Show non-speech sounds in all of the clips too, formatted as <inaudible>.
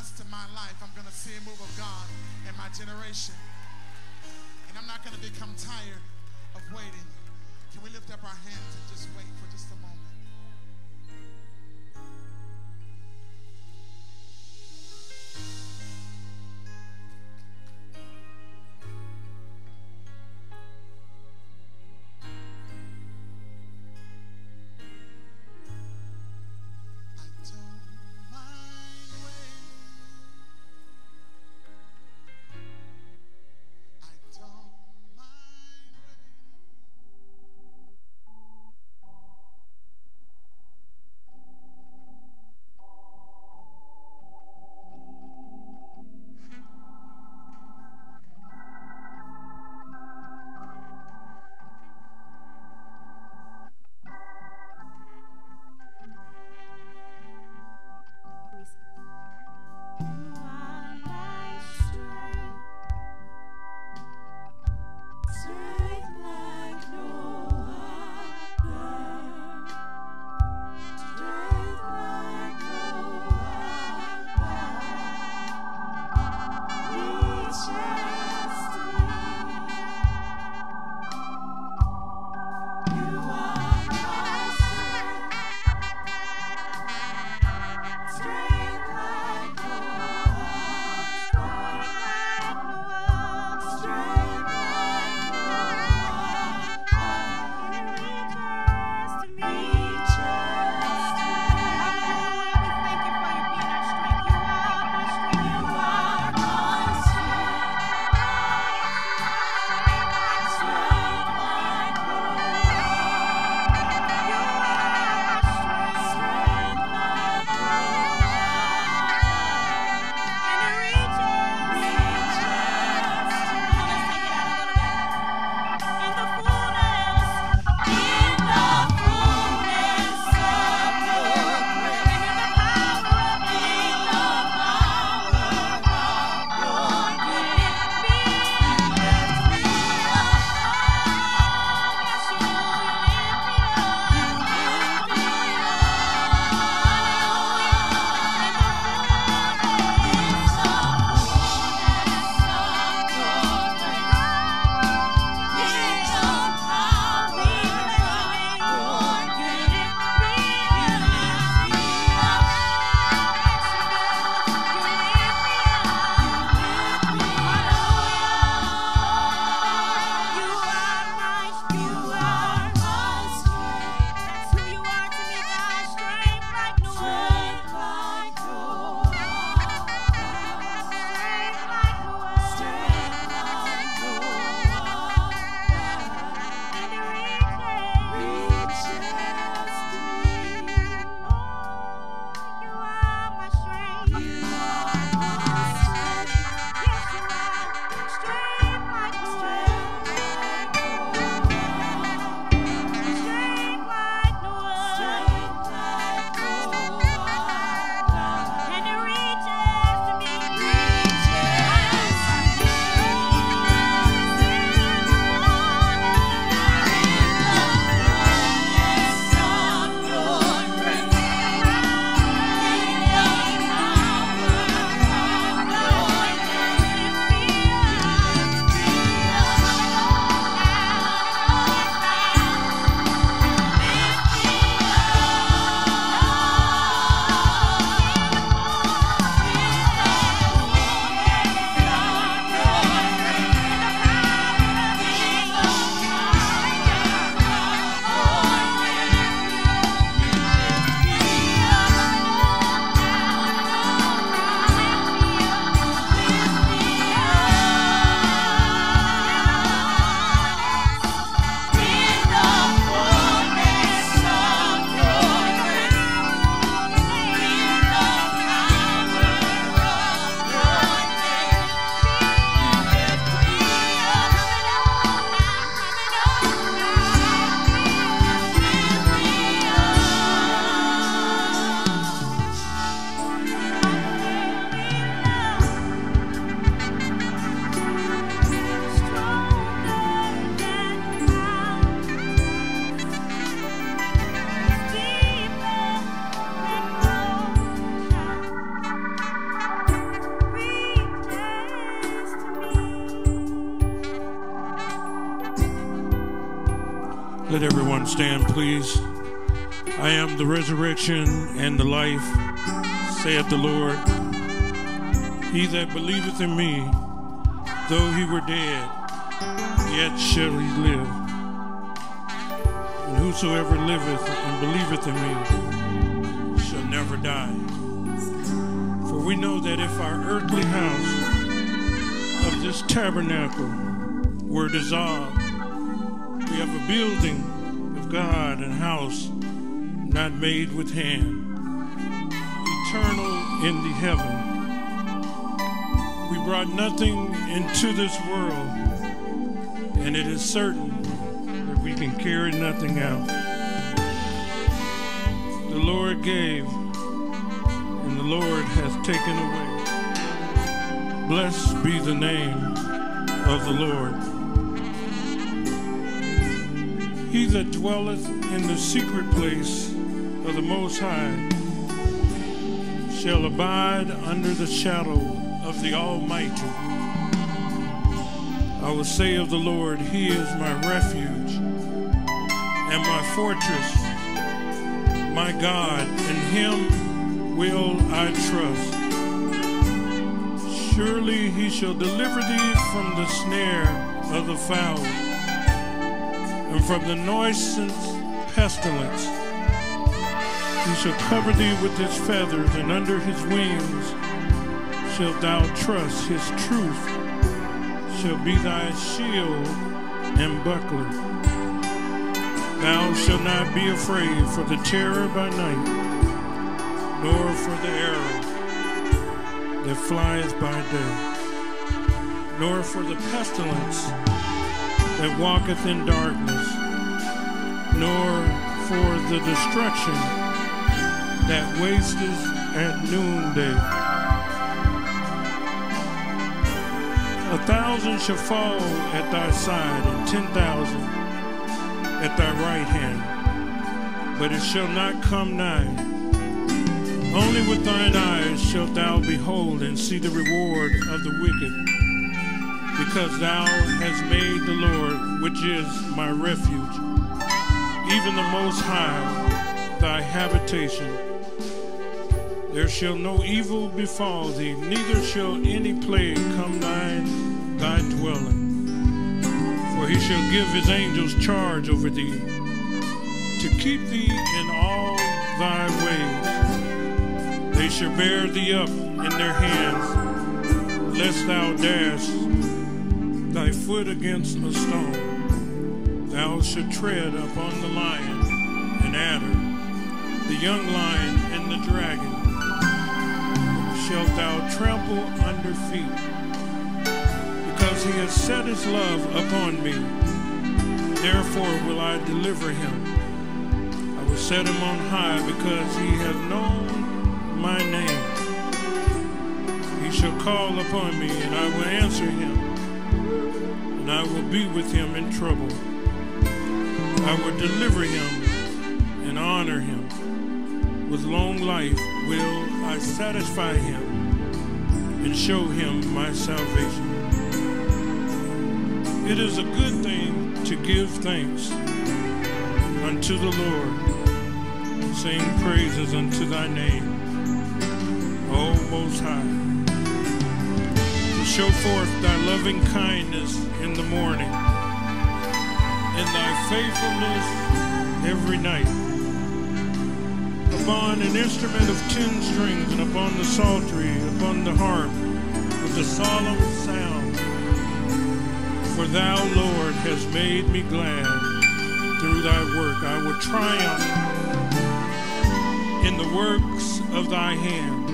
rest of my life, I'm going to see a move of God in my generation. And I'm not going to become tired of waiting. Can we lift up our hands and just wait? Resurrection and the life, saith the Lord. He that believeth in me, though he were dead, yet shall he live. And whosoever liveth and believeth in me shall never die. For we know that if our earthly house of this tabernacle were dissolved, we have a building of God and house not made with hand, eternal in the heaven. We brought nothing into this world, and it is certain that we can carry nothing out. The Lord gave, and the Lord hath taken away. Blessed be the name of the Lord. He that dwelleth in the secret place the Most High shall abide under the shadow of the Almighty. I will say of the Lord, He is my refuge and my fortress, my God, in Him will I trust. Surely He shall deliver thee from the snare of the fowler and from the noisome pestilence. He shall cover thee with his feathers, and under his wings shalt thou trust. His truth shall be thy shield and buckler. Thou shalt not be afraid for the terror by night, nor for the arrow that flieth by day, nor for the pestilence that walketh in darkness, nor for the destruction that wasteth at noonday. A thousand shall fall at thy side, and ten thousand at thy right hand, but it shall not come nigh. Only with thine eyes shalt thou behold and see the reward of the wicked because thou hast made the Lord, which is my refuge, even the Most High, thy habitation. There shall no evil befall thee, neither shall any plague come nigh thy dwelling. For he shall give his angels charge over thee, to keep thee in all thy ways. They shall bear thee up in their hands, lest thou dash thy foot against a stone. Thou shalt tread upon the lion and adder, the young lion and the dragon shalt thou trample under feet. Because he has set his love upon me, therefore will I deliver him. I will set him on high because he has known my name. He shall call upon me, and I will answer him and I will be with him in trouble. I will deliver him and honor him. With long life will I satisfy him and show him my salvation. It is a good thing to give thanks unto the Lord, sing praises unto thy name, O Most High to show forth thy loving kindness in the morning, and thy faithfulness every night. Upon an instrument of ten strings, and upon the psaltery, upon the harp, with a solemn sound. For thou, Lord, hast made me glad through thy work. I will triumph in the works of thy hand.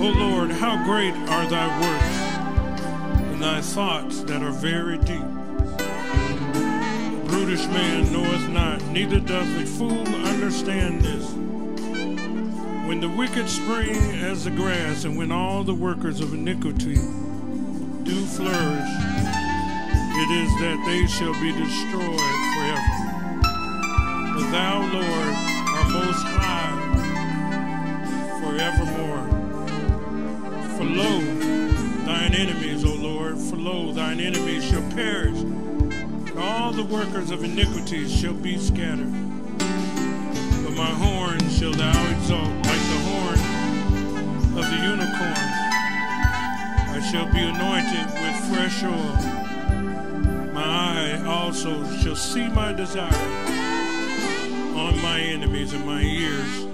O Lord, how great are thy works, and thy thoughts that are very deep. Brutish man knoweth not, neither doth the fool understand this. When the wicked spring as the grass, and when all the workers of iniquity do flourish, it is that they shall be destroyed forever. But thou, Lord, art most high forevermore. For lo, thine enemies, O Lord, for lo, thine enemies shall perish, the workers of iniquity shall be scattered. But my horn shall thou exalt like the horn of the unicorn. I shall be anointed with fresh oil. My eye also shall see my desire on my enemies, and my ears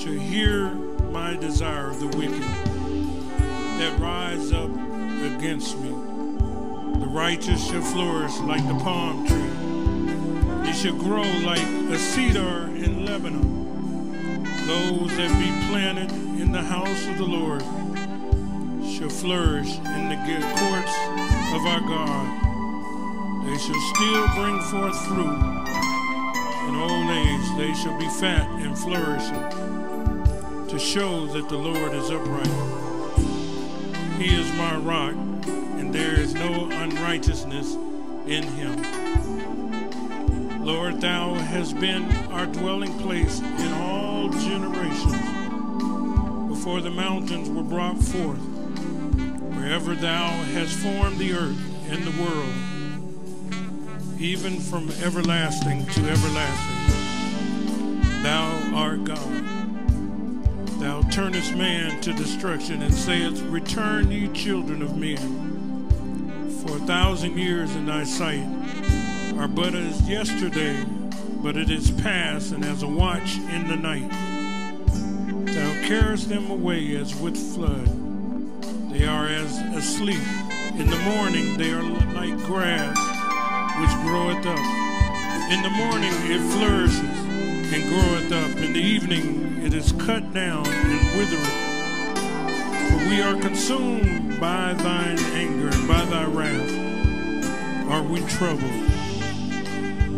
shall hear my desire of the wicked that rise up against me. Righteous shall flourish like the palm tree. They shall grow like a cedar in Lebanon. Those that be planted in the house of the Lord shall flourish in the good courts of our God. They shall still bring forth fruit. In old age they shall be fat and flourishing, to show that the Lord is upright. He is my rock, there is no unrighteousness in him. Lord, thou hast been our dwelling place in all generations. Before the mountains were brought forth, wherever thou hast formed the earth and the world, even from everlasting to everlasting, thou art God. Thou turnest man to destruction and sayest, Return, ye children of men. Thousand years in thy sight are but as yesterday, but it is past and as a watch in the night. Thou carest them away as with flood. They are as asleep. In the morning they are like grass which groweth up. In the morning it flourishes and groweth up. In the evening it is cut down and withereth. We are consumed by thine anger and by thy wrath are we troubled.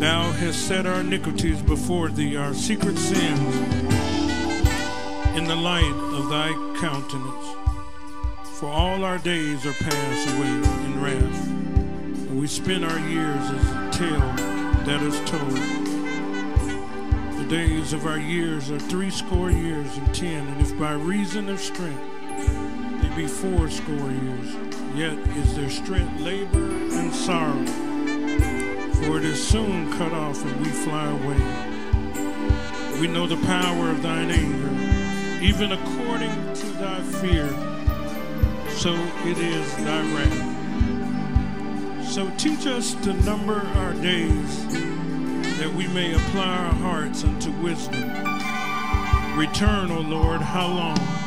Thou hast set our iniquities before thee, our secret sins, in the light of thy countenance. For all our days are passed away in wrath, and we spend our years as a tale that is told. The days of our years are threescore years and ten, and if by reason of strength they be fourscore years, yet is their strength labor and sorrow for it is soon cut off and we fly away. We know the power of thine anger, even according to thy fear, so it is thy wrath. So teach us to number our days, that we may apply our hearts unto wisdom. Return, O Lord, how long?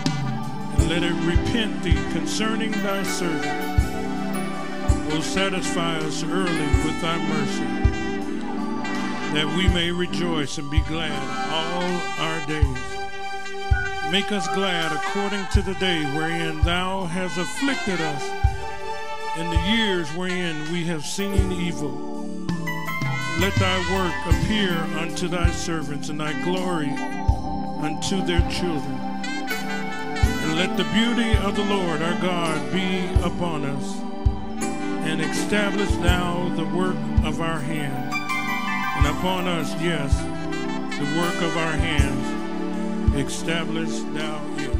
Let it repent thee concerning thy servant will satisfy us early with thy mercy, that we may rejoice and be glad all our days. Make us glad according to the day wherein thou hast afflicted us, and the years wherein we have seen evil. Let thy work appear unto thy servants, and thy glory unto their children. Let the beauty of the Lord our God be upon us and establish thou the work of our hands. And upon us, yes, the work of our hands, establish thou it.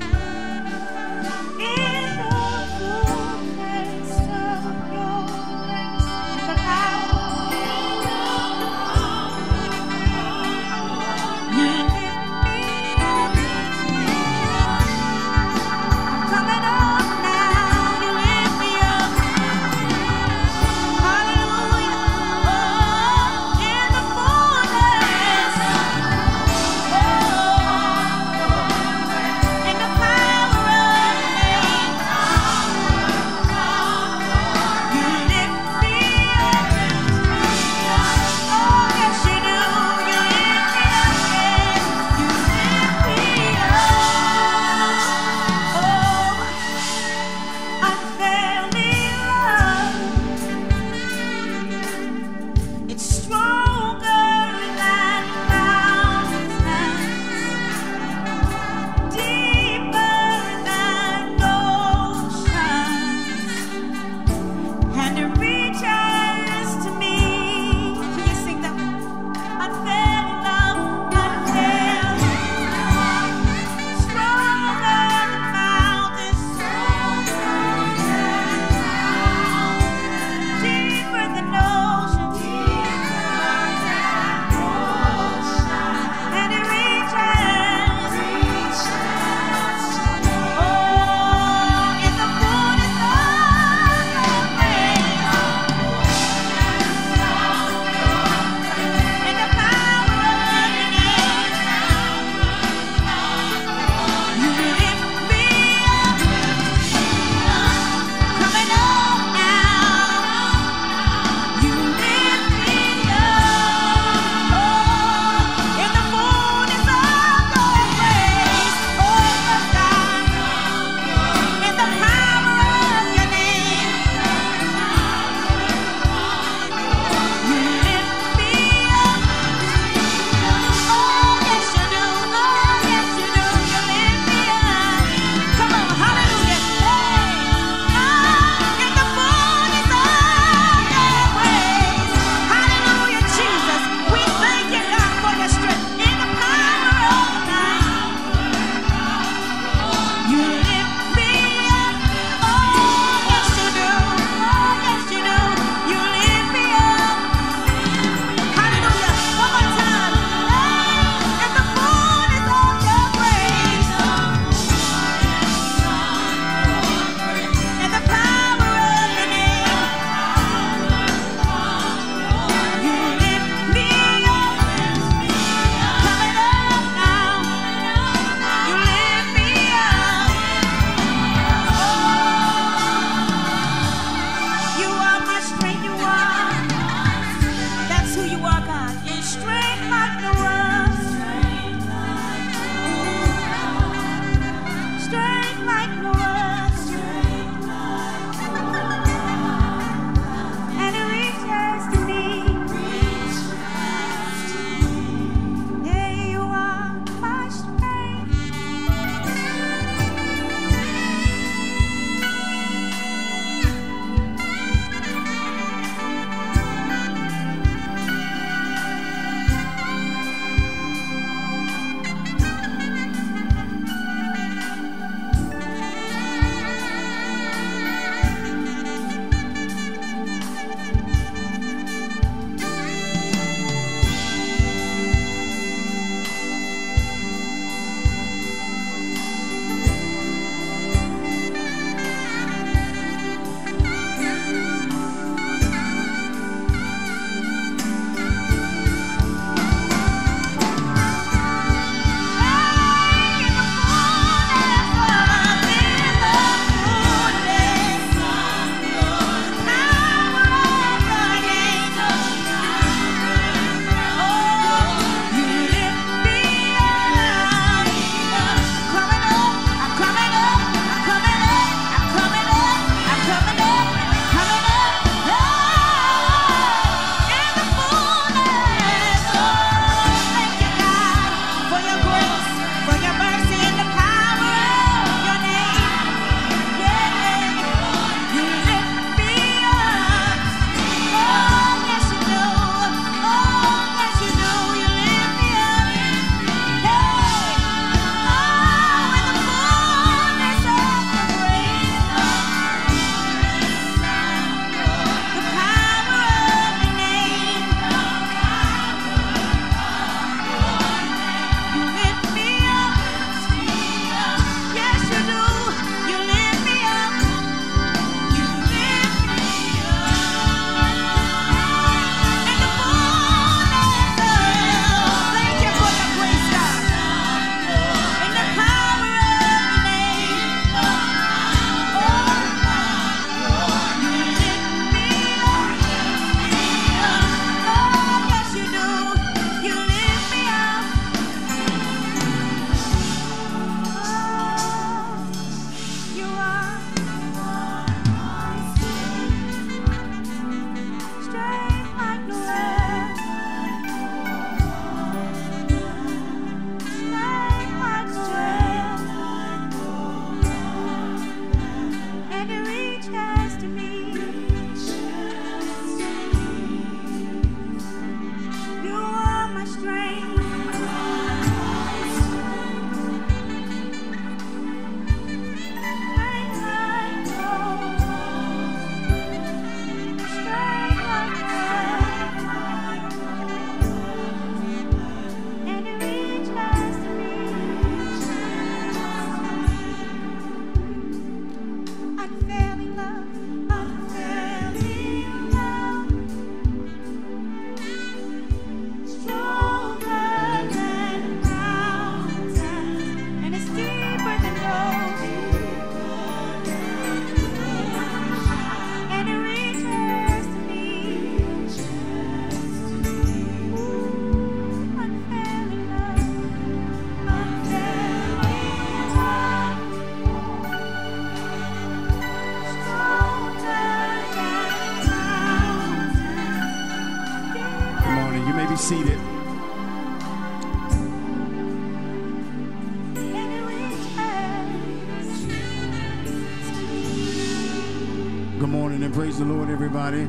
Good morning and praise the Lord, everybody.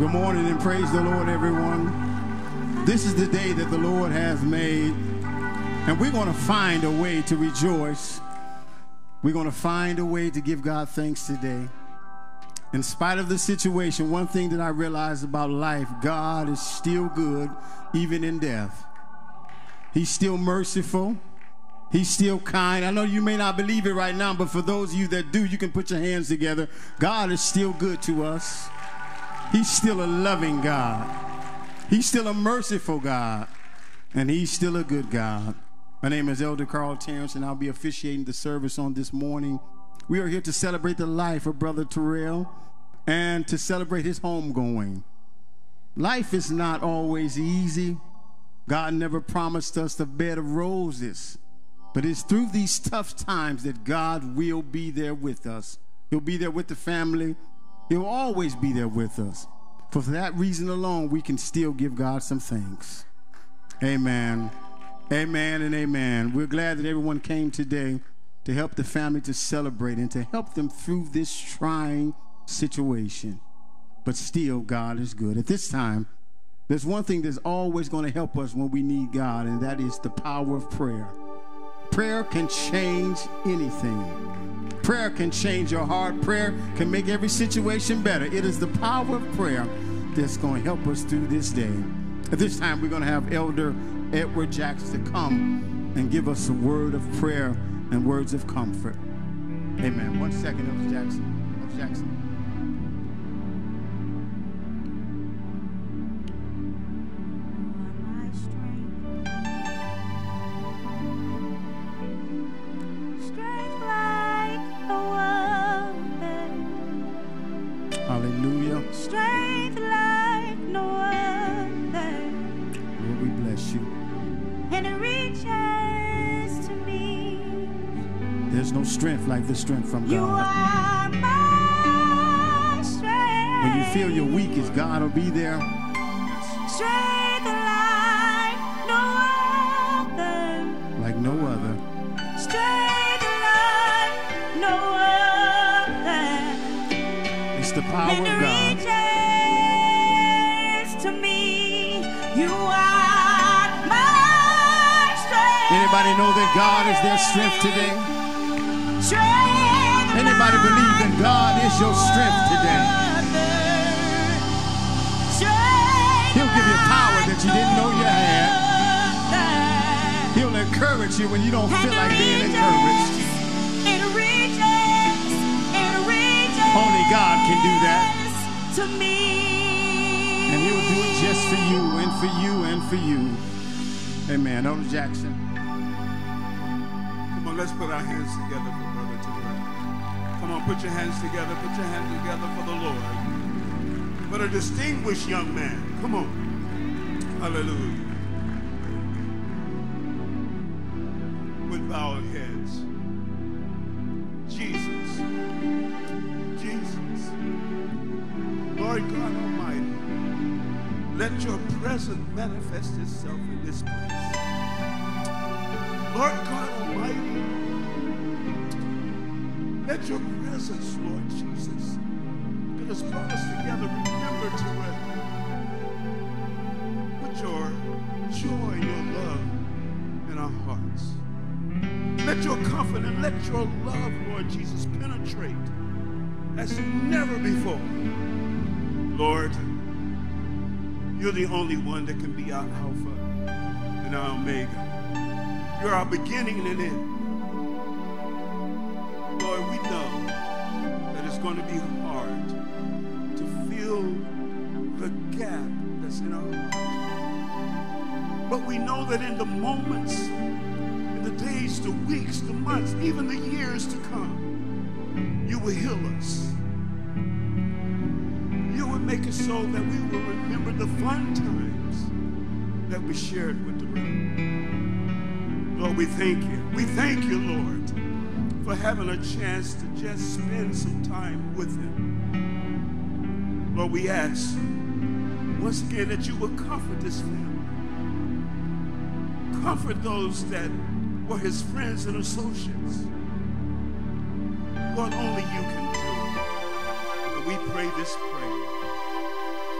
Good morning and praise the Lord, everyone. This is the day that the Lord has made, and we're going to find a way to rejoice. We're going to find a way to give God thanks today. In spite of the situation, one thing that I realize about life God is still good, even in death. He's still merciful. He's still kind. I know you may not believe it right now, but for those of you that do, you can put your hands together. God is still good to us. He's still a loving God. He's still a merciful God. And He's still a good God. My name is Elder Carl Terrence, and I'll be officiating the service on this morning. We are here to celebrate the life of Brother Terrell and to celebrate his homegoing. Life is not always easy. God never promised us the bed of roses. But it's through these tough times that God will be there with us. He'll be there with the family. He'll always be there with us. For that reason alone, we can still give God some thanks. Amen. Amen and amen. We're glad that everyone came today to help the family to celebrate and to help them through this trying situation. But still, God is good. At this time, there's one thing that's always going to help us when we need God, and that is the power of prayer. Prayer can change anything. Prayer can change your heart. Prayer can make every situation better. It is the power of prayer that's going to help us through this day. At this time, we're going to have Elder Edward Jackson to come and give us a word of prayer and words of comfort. Amen. One second, Elder Jackson. Elder Jackson. Like the strength from God. When you feel you're weak, is God will be there. Strength like no other. Like no other. Strength like no other. It's the power of God. To me, you are my strength. Anybody know that God is their strength today? Anybody believe that God is your strength today? He'll give you power that you didn't know you had. He'll encourage you when you don't feel like being encouraged. Only God can do that. And he'll do it just for you and for you and for you. Amen. Elder Jackson. Come on, let's put our hands together for Brother Terrell. Come on, put your hands together. Put your hands together for the Lord. But a distinguished young man. Come on. Hallelujah. With bowed heads. Jesus. Jesus. Lord God Almighty, let your presence manifest itself in this place. Lord God Almighty, let your presence, Lord Jesus, that has brought us together, remember to it. Put your joy, and your love in our hearts. Let your comfort and let your love, Lord Jesus, penetrate as never before. Lord, you're the only one that can be our Alpha and our Omega. You're our beginning and end. Going to be hard to fill the gap that's in our heart. But we know that in the moments, in the days, the weeks, the months, even the years to come, you will heal us. You will make it so that we will remember the fun times that we shared with the brother. Lord, we thank you. We thank you, Lord, for having a chance to just spend some time with him. Lord, we ask once again that you will comfort this family. Comfort those that were his friends and associates. Lord, only you can do And we pray this prayer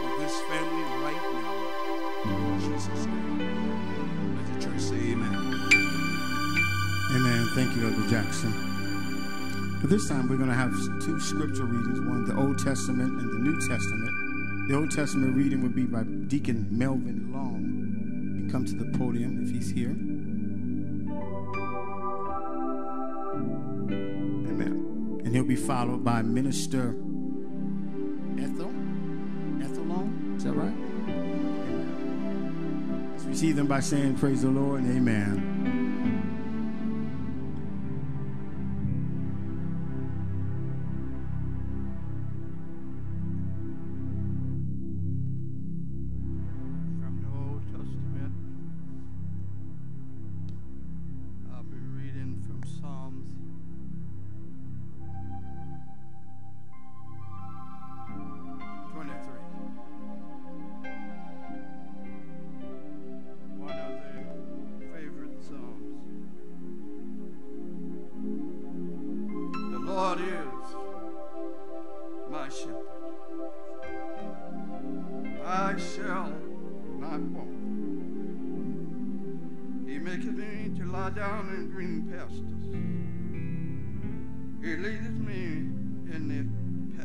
for this family right now. In Jesus' name. Let the church say amen. Amen. Thank you, Elder Jackson. But this time we're going to have two scripture readings one, the Old Testament and the New Testament. The Old Testament reading would be by Deacon Melvin Long. He come to the podium if he's here. Amen. And he'll be followed by Minister Ethel. Ethel Long? Is that right? Amen. Let's receive them by saying, Praise the Lord and Amen.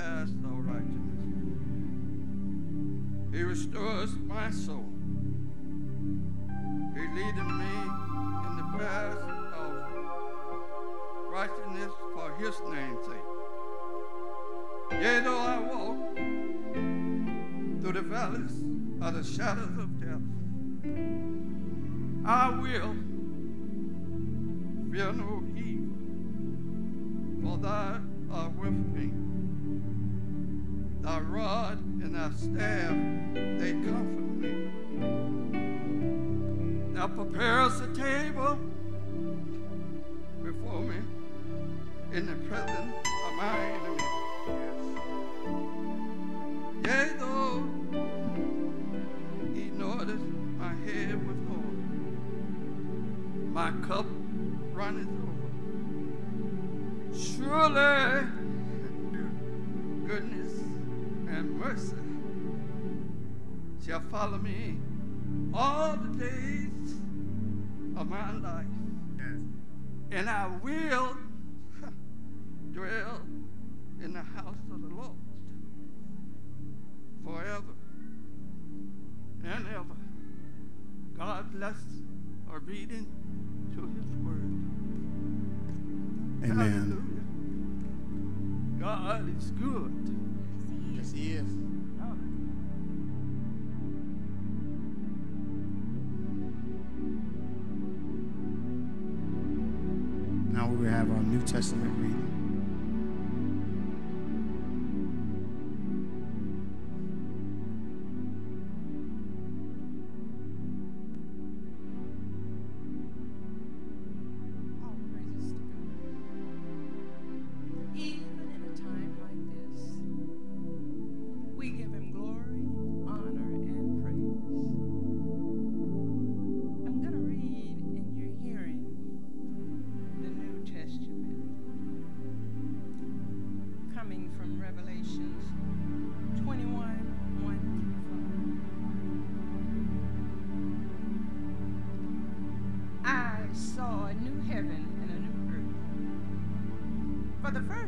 Paths of righteousness. He restores my soul. He leadeth me in the paths of righteousness for his name's sake. Yea, though I walk through the valleys of the shadows of death. I will fear no evil, for thou art with me. Thy rod and thy staff, they comfort me. Thou preparest a table before me in the presence of my enemies. Yea, though he anointeth my head with oil, my cup runneth over. Surely goodness and mercy shall follow me all the days of my life, and I will <laughs> dwell in the house of the Lord forever and ever. God bless our reading to his word. Amen. Hallelujah. God is good. Yes, he. Now we have our New Testament reading.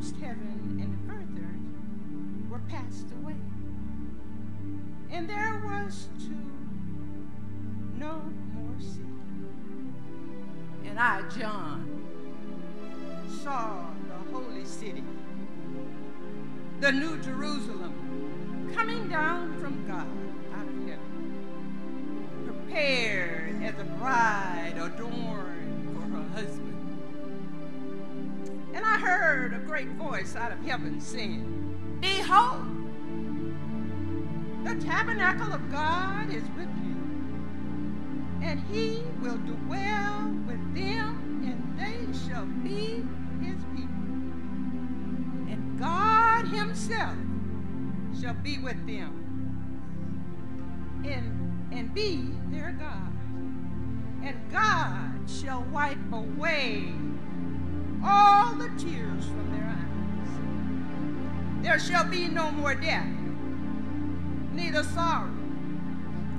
First heaven and the first earth were passed away. And there was too no more sea. And I, John, saw the holy city, the new Jerusalem, coming down heaven saying, Behold, the tabernacle of God is with you, and he will dwell with them, and they shall be his people. And God himself shall be with them and, and be shall be no more death, neither sorrow,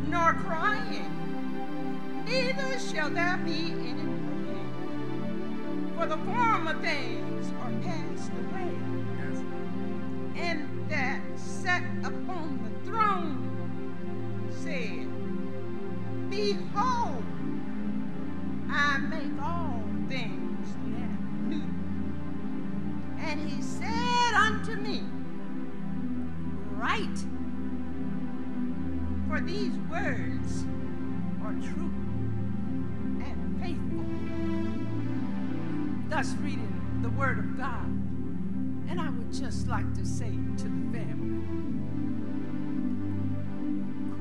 nor crying, neither shall there be any more pain. For the former things are passed away. And that sat upon the throne said, Behold, Thus reading the word of God. And I would just like to say to the family,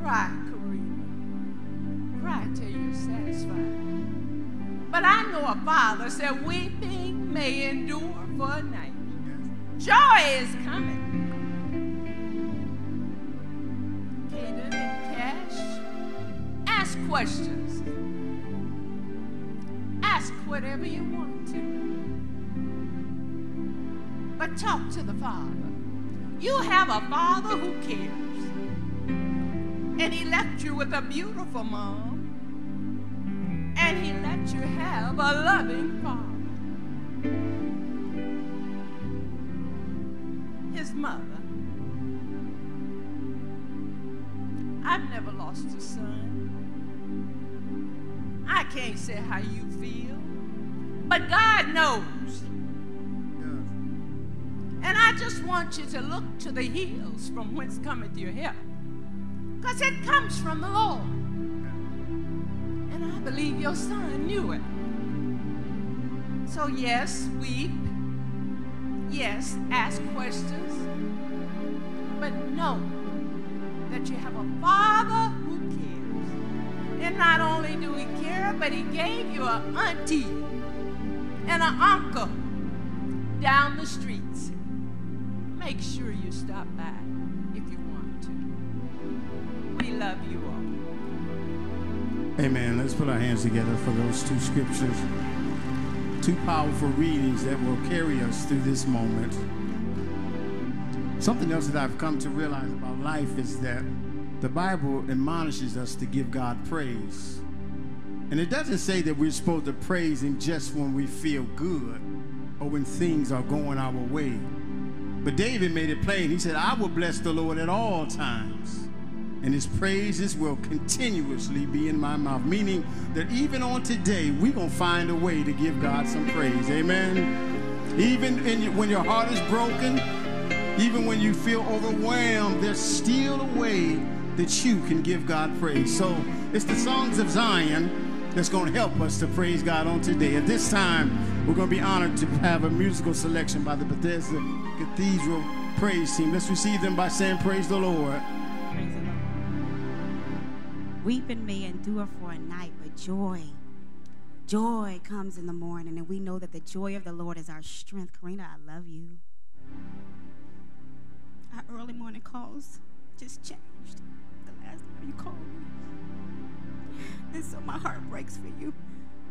cry, Karina. Cry till you're satisfied. But I know a father said, weeping may endure for a night. Joy is coming. Caden and Cash, ask questions. Whatever you want to. But talk to the Father. You have a Father who cares. And He left you with a beautiful mom. And He let you have a loving Father. His mother. I've never lost a son. I can't say how you feel, but God knows. And I just want you to look to the hills from whence cometh your help. Because it comes from the Lord. And I believe your son knew it. So, yes, weep. Yes, ask questions. But know that you have a father who cares. And not only do he care, but he gave you an auntie and an uncle down the streets make sure you stop by if you want to. We love you all. Amen. Let's put our hands together for those two scriptures. Two powerful readings that will carry us through this moment. Something else that I've come to realize about life is that the Bible admonishes us to give God praise. And it doesn't say that we're supposed to praise Him just when we feel good or when things are going our way. But David made it plain. He said, I will bless the Lord at all times, and his praises will continuously be in my mouth. Meaning that even on today, we're going to find a way to give God some praise. Amen. Even in, when your heart is broken, even when you feel overwhelmed, there's still a way that you can give God praise. So it's the songs of Zion that's going to help us to praise God on today. At this time, we're going to be honored to have a musical selection by the Bethesda Cathedral Praise Team. Let's receive them by saying, Praise the Lord. Praise the Lord. Weeping may endure for a night, but joy, joy comes in the morning, and we know that the joy of the Lord is our strength. Karina, I love you. Our early morning calls just changed the last time you called me. So my heart breaks for you.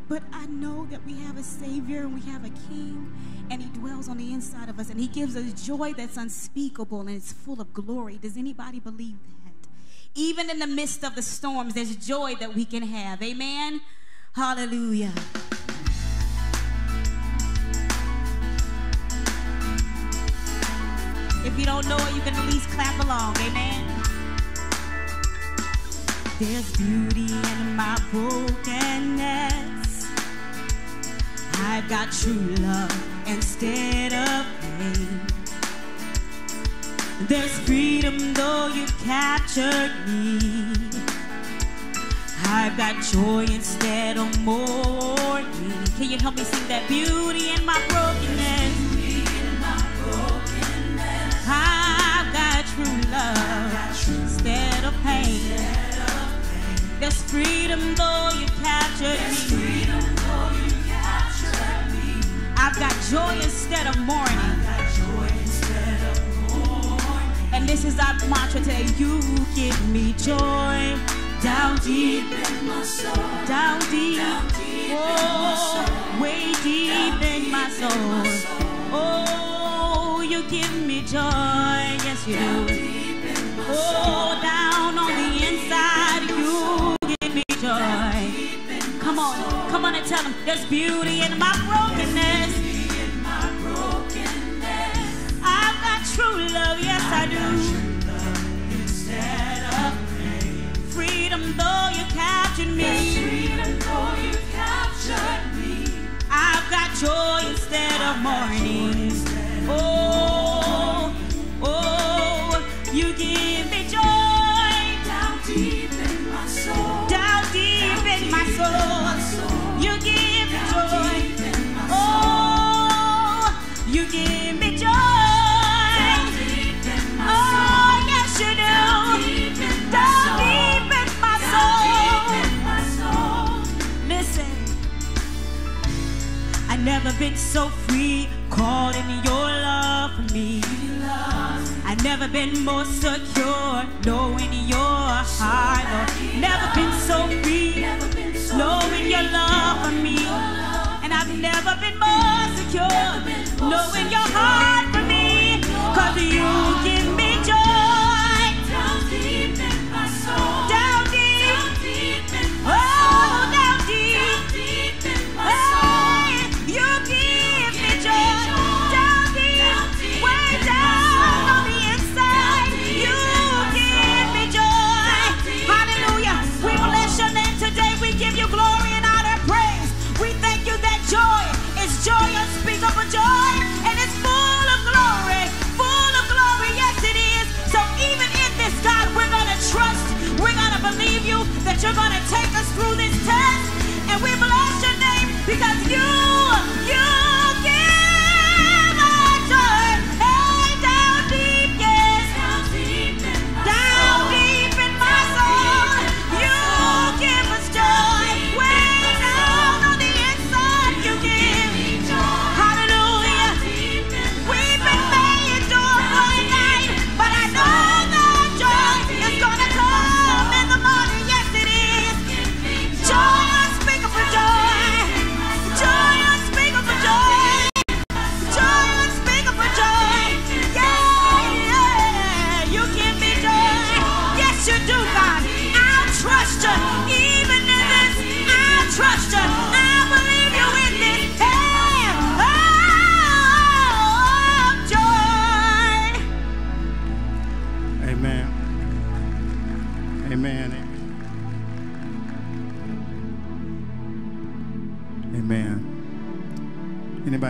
But I know that we have a Savior and we have a King, and He dwells on the inside of us, and He gives us joy that's unspeakable and it's full of glory. Does anybody believe that? Even in the midst of the storms, there's joy that we can have. Amen? Hallelujah. If you don't know it, you can at least clap along. Amen. There's beauty in my brokenness. I've got true love instead of pain. There's freedom though you captured me. I've got joy instead of mourning. Can you help me sing that beauty in my brokenness? I've got true love instead of pain. There's freedom though you captured me. You captured me. I've got joy instead of mourning. joy And this is our mantra today. You give me joy down deep in my soul. Down deep. Oh, way deep in my oh, soul. Oh, you give me joy. Yes, you do. Oh, tell them there's beauty in my brokenness. I've got true love, yes I do. Never been so free, in your love for me. I never been more secure, knowing your heart. Lord. Never been so free, knowing your love for me. And I've never been more secure, knowing your heart for me. Cause you give me you're going to take us through this test. And we bless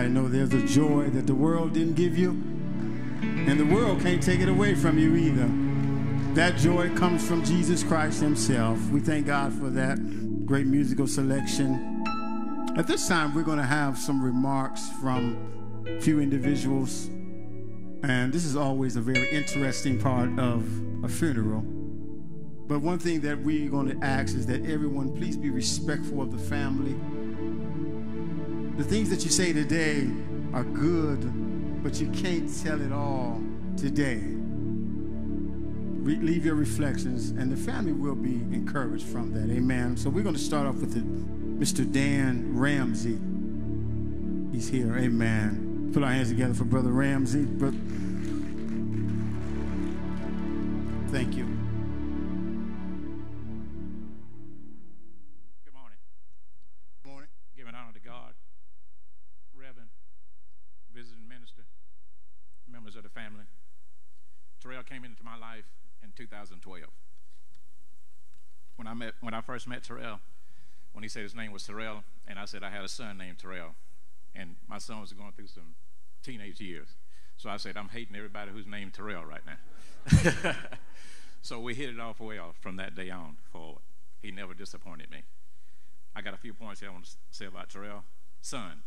Anybody know there's a joy that the world didn't give you? And the world can't take it away from you either. That joy comes from Jesus Christ Himself. We thank God for that great musical selection. At this time, we're going to have some remarks from a few individuals. And this is always a very interesting part of a funeral. But one thing that we're going to ask is that everyone please be respectful of the family. The things that you say today are good, but you can't tell it all today. Re- leave your reflections, and the family will be encouraged from that. Amen. So we're going to start off with the, Mr. Dan Ramsey. He's here. Amen. Put our hands together for Brother Ramsey. Thank you. First met Terrell, when he said his name was Terrell, and I said I had a son named Terrell, and my son was going through some teenage years. So I said, I'm hating everybody who's named Terrell right now. <laughs> so we hit it off well from that day on forward. He never disappointed me. I got a few points here I want to say about Terrell. Son,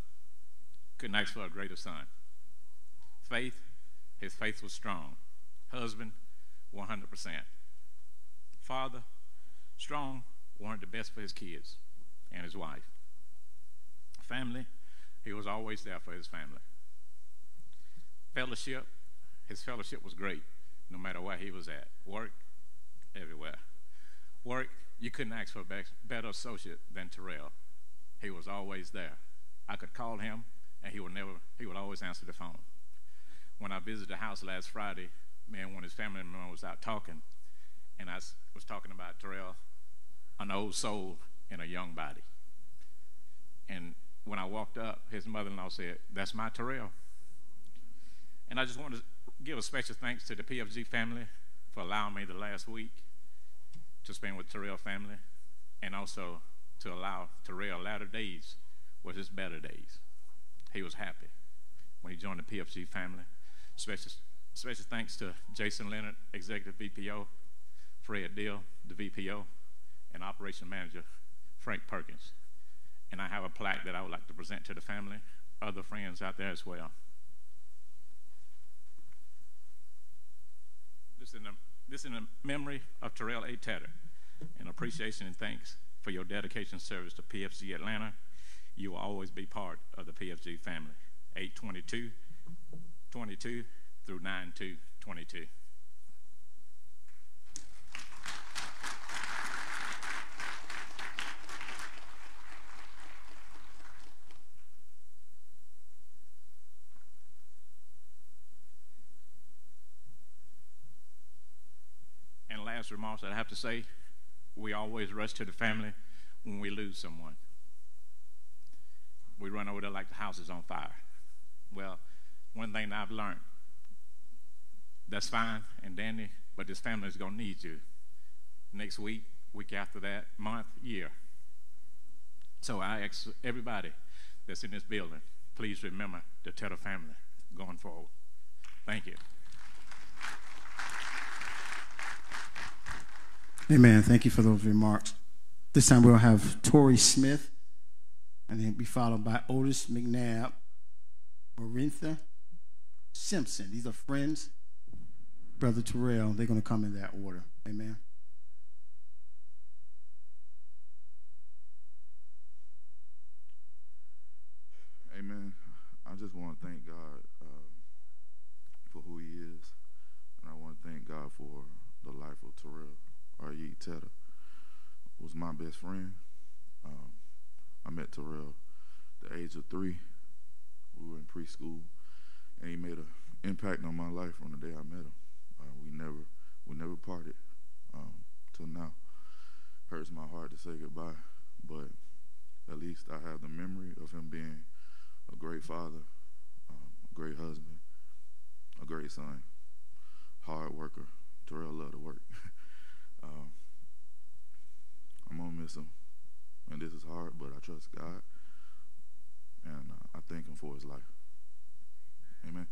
couldn't ask for a greater son. Faith, his faith was strong. Husband, 100%. Father, strong, wanted the best for his kids and his wife. Family, he was always there for his family. Fellowship, his fellowship was great, no matter where he was at. Work, everywhere. Work, you couldn't ask for a better associate than Terrell. He was always there. I could call him, and he would never, he would always answer the phone. when I visited the house last Friday, man, when his family member was out talking, and I was talking about Terrell, an old soul in a young body. And when I walked up, his mother-in-law said, "That's my Terrell." And I just want to give a special thanks to the PFG family for allowing me the last week to spend with Terrell family, and also to allow Terrell latter days was his better days. He was happy when he joined the PFG family. Special, special thanks to Jason Leonard, Executive VPO, Fred Deal, the VPO, and Operation Manager Frank Perkins. And I have a plaque that I would like to present to the family, other friends out there as well. This is in, a, this is in a memory of Terrell A. Tetteh, in appreciation and thanks for your dedication service to PFG Atlanta. You will always be part of the PFG family. 822 22 through 9222. Last I have to say, we always rush to the family when we lose someone. We run over there like the house is on fire. Well, one thing I've learned, that's fine and dandy, but this family is going to need you next week, week after that, month, year. So I ask everybody that's in this building, please remember the Tetteh family going forward. Thank you. Amen. Thank you for those remarks. This time we'll have Tori Smith, and then be followed by Otis McNabb, Marintha Simpson. These are friends. Brother Terrell, they're going to come in that order. Amen. Amen. I just want to thank God uh, for who He is, and I want to thank God for the life of Terrell Aryee Tetteh. Was my best friend. Um, I met Terrell the age of three. We were in preschool, and he made an impact on my life from the day I met him. Uh, we never, we never parted um, till now. Hurts my heart to say goodbye, but at least I have the memory of him being a great father, um, a great husband, a great son, hard worker. Terrell loved to work. <laughs> um, I'm gonna miss him, and this is hard, but I trust God, and uh, I thank Him for His life. Amen.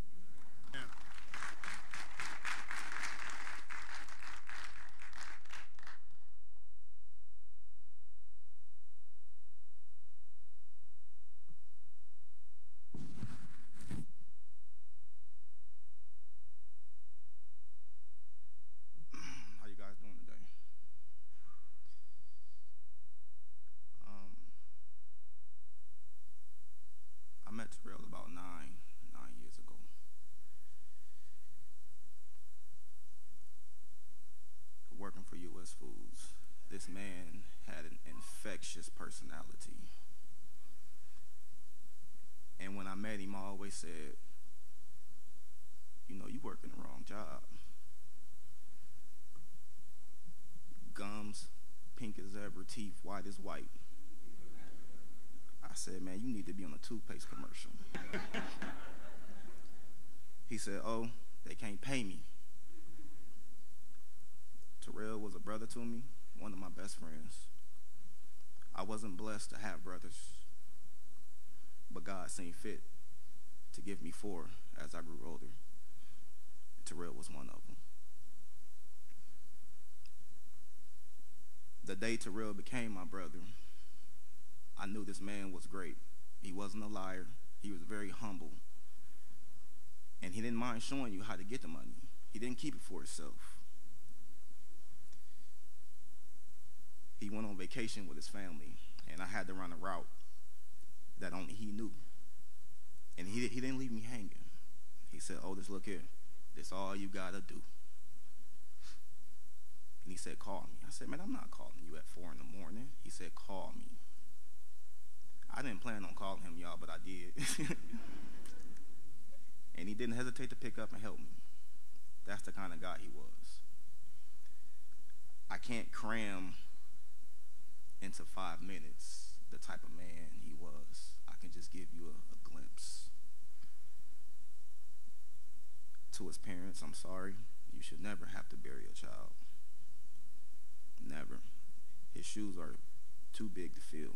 How you guys doing today? Um, I met Terrell about nine nine years ago. Working for U.S. Foods, this man had an infectious personality, and when I met him, I always said, "You know, you working the wrong job." gums, ever, teeth white as white. I said, man, you need to be on a toothpaste commercial. <laughs> he said, oh, they can't pay me. Terrell was a brother to me, one of my best friends. I wasn't blessed to have brothers, but God seemed fit to give me four as I grew older. Terrell was one of them. The day Terrell became my brother, I knew this man was great. He wasn't a liar. He was very humble. And he didn't mind showing you how to get the money. He didn't keep it for himself. He went on vacation with his family, and I had to run a route that only he knew. And he, he didn't leave me hanging. He said, Otis, look here. This all you got to do. And he said, call me. I said, man, I'm not calling you at 4 in the morning. He said, call me. I didn't plan on calling him, y'all, but I did. <laughs> and he didn't hesitate to pick up and help me. That's the kind of guy he was. I can't cram into five minutes the type of man he was. I can just give you a, a glimpse. To his parents, I'm sorry. You should never have to bury a child. Never. His shoes are too big to fill.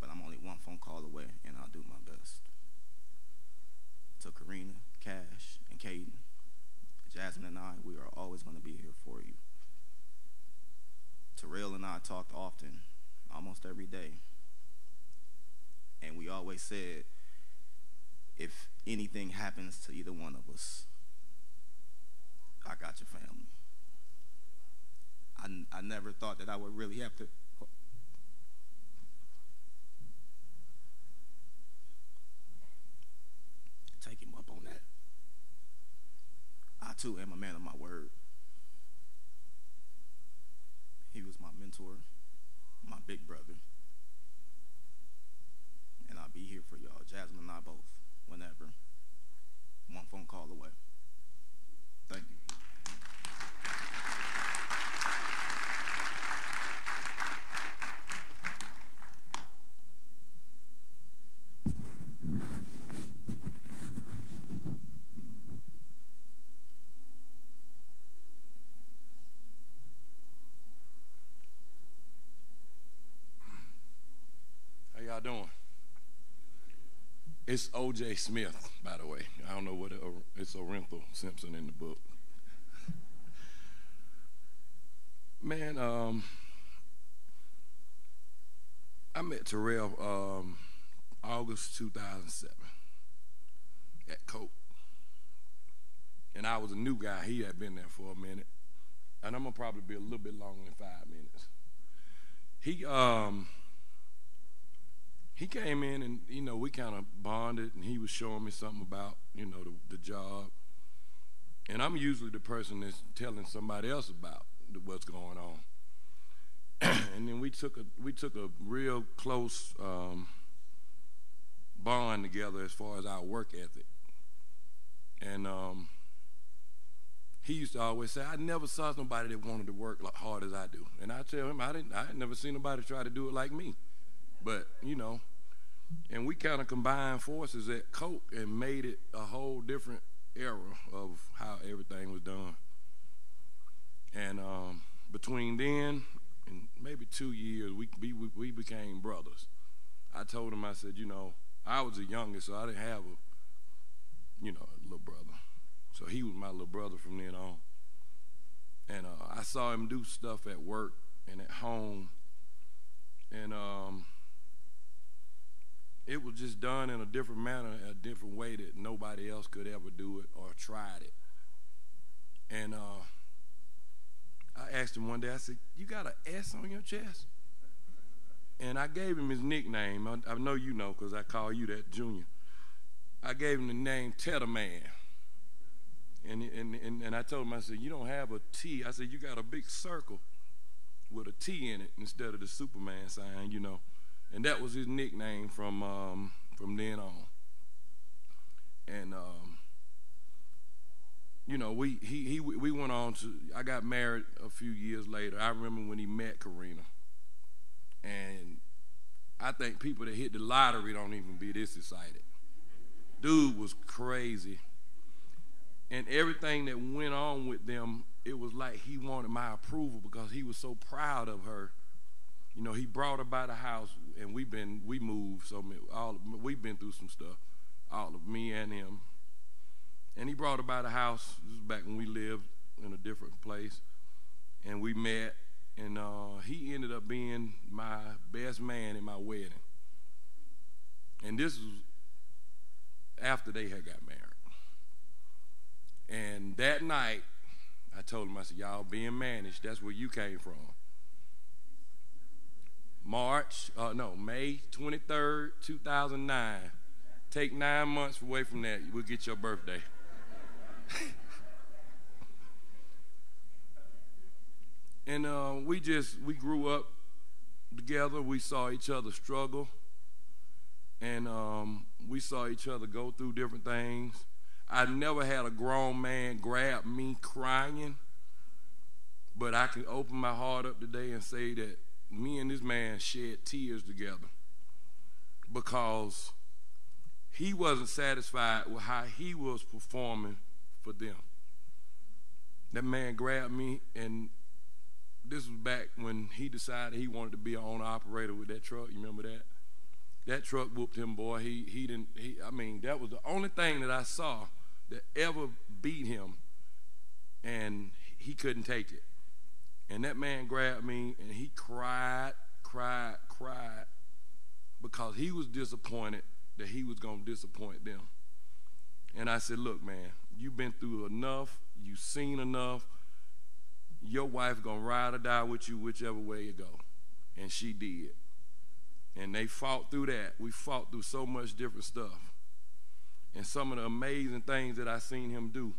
But I'm only one phone call away, and I'll do my best. To Karina, Cash, and Caden, Jasmine and I, we are always going to be here for you. Terrell and I talked often, almost every day. And we always said, if anything happens to either one of us, I got your family. I, I never thought that I would really have to. Take him up on that. I too am a man of my word. He was my mentor, my big brother. And I'll be here for y'all, Jasmine and I both, whenever. One phone call away. Thank you. How y'all doing? It's O.J. Smith, by the way. I don't know what it, it's Orenthal Simpson in the book. Man, um, I met Terrell um, August 2007 at Coke. And I was a new guy. He had been there for a minute. And I'm going to probably be a little bit longer than five minutes. He, um, he came in and you know we kind of bonded and he was showing me something about you know the, the job. And i'm usually the person that's telling somebody else about what's going on. <clears throat> And then we took a we took a real close um, bond together as far as our work ethic. And um, he used to always say i never saw somebody that wanted to work hard as i do. And i tell him i didn't i never seen nobody try to do it like me. But, you know, and we kind of combined forces at Coke and made it a whole different era of how everything was done. And um, between then and maybe two years, we, we, we became brothers. I told him, I said, you know, I was the youngest, so I didn't have a, you know, a little brother. So he was my little brother from then on. And uh, I saw him do stuff at work and at home. And um, it was just done in a different manner, a different way that nobody else could ever do it or tried it. And uh, I asked him one day, I said, You got an S on your chest? And I gave him his nickname. I, I know you know because I call you that, Junior. I gave him the name Tetteh Man. And, and, and, and I told him, I said, You don't have a T. I said, You got a big circle with a T in it instead of the Superman sign, you know and that was his nickname from um, from then on. And um, you know, we he he we went on to. I got married a few years later. I remember when he met Karina, and I think people that hit the lottery don't even be this excited. Dude was crazy, and everything that went on with them, it was like he wanted my approval because he was so proud of her you know, he brought her by the house, and we've been we moved so many, all we've been through some stuff, all of me and him. And he brought by the house. This was back when we lived in a different place, and we met. And uh, he ended up being my best man in my wedding. And this was after they had got married. And that night, I told him, I said, y'all being managed, that's where you came from. March, uh, no, May 23rd, 2009. Take nine months away from that, we'll get your birthday. <laughs> and uh, we just, we grew up together. We saw each other struggle. And um, we saw each other go through different things. I never had a grown man grab me crying, but I can open my heart up today and say that me and this man shed tears together because he wasn't satisfied with how he was performing for them. That man grabbed me, and this was back when he decided he wanted to be an owner operator with that truck. You remember that? That truck whooped him, boy. He he didn't. He, I mean, that was the only thing that I saw that ever beat him, and he couldn't take it. And that man grabbed me, and he cried, cried, cried, because he was disappointed that he was going to disappoint them. And I said, Look, man, you've been through enough, you've seen enough. Your wife going to ride or die with you whichever way you go. And she did. And they fought through that. We fought through so much different stuff. And some of the amazing things that I seen him do.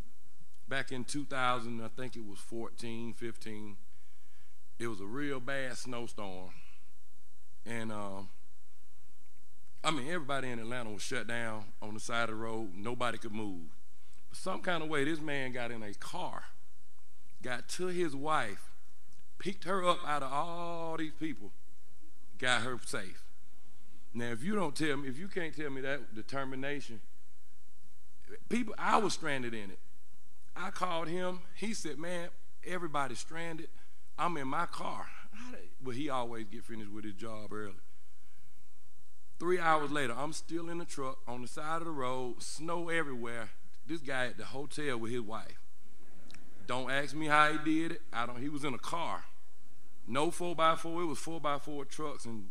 Back in 2000, I think it was 14, 15, it was a real bad snowstorm. And um, I mean, everybody in Atlanta was shut down on the side of the road. Nobody could move. But some kind of way, this man got in a car, got to his wife, picked her up out of all these people, got her safe. Now, if you don't tell me, if you can't tell me that determination, people, I was stranded in it. I called him. He said, "Man, everybody's stranded. I'm in my car." But he always get finished with his job early. Three hours later, I'm still in the truck on the side of the road, snow everywhere. This guy at the hotel with his wife. Don't ask me how he did it. I don't. He was in a car. No 4x4. It was four by four trucks and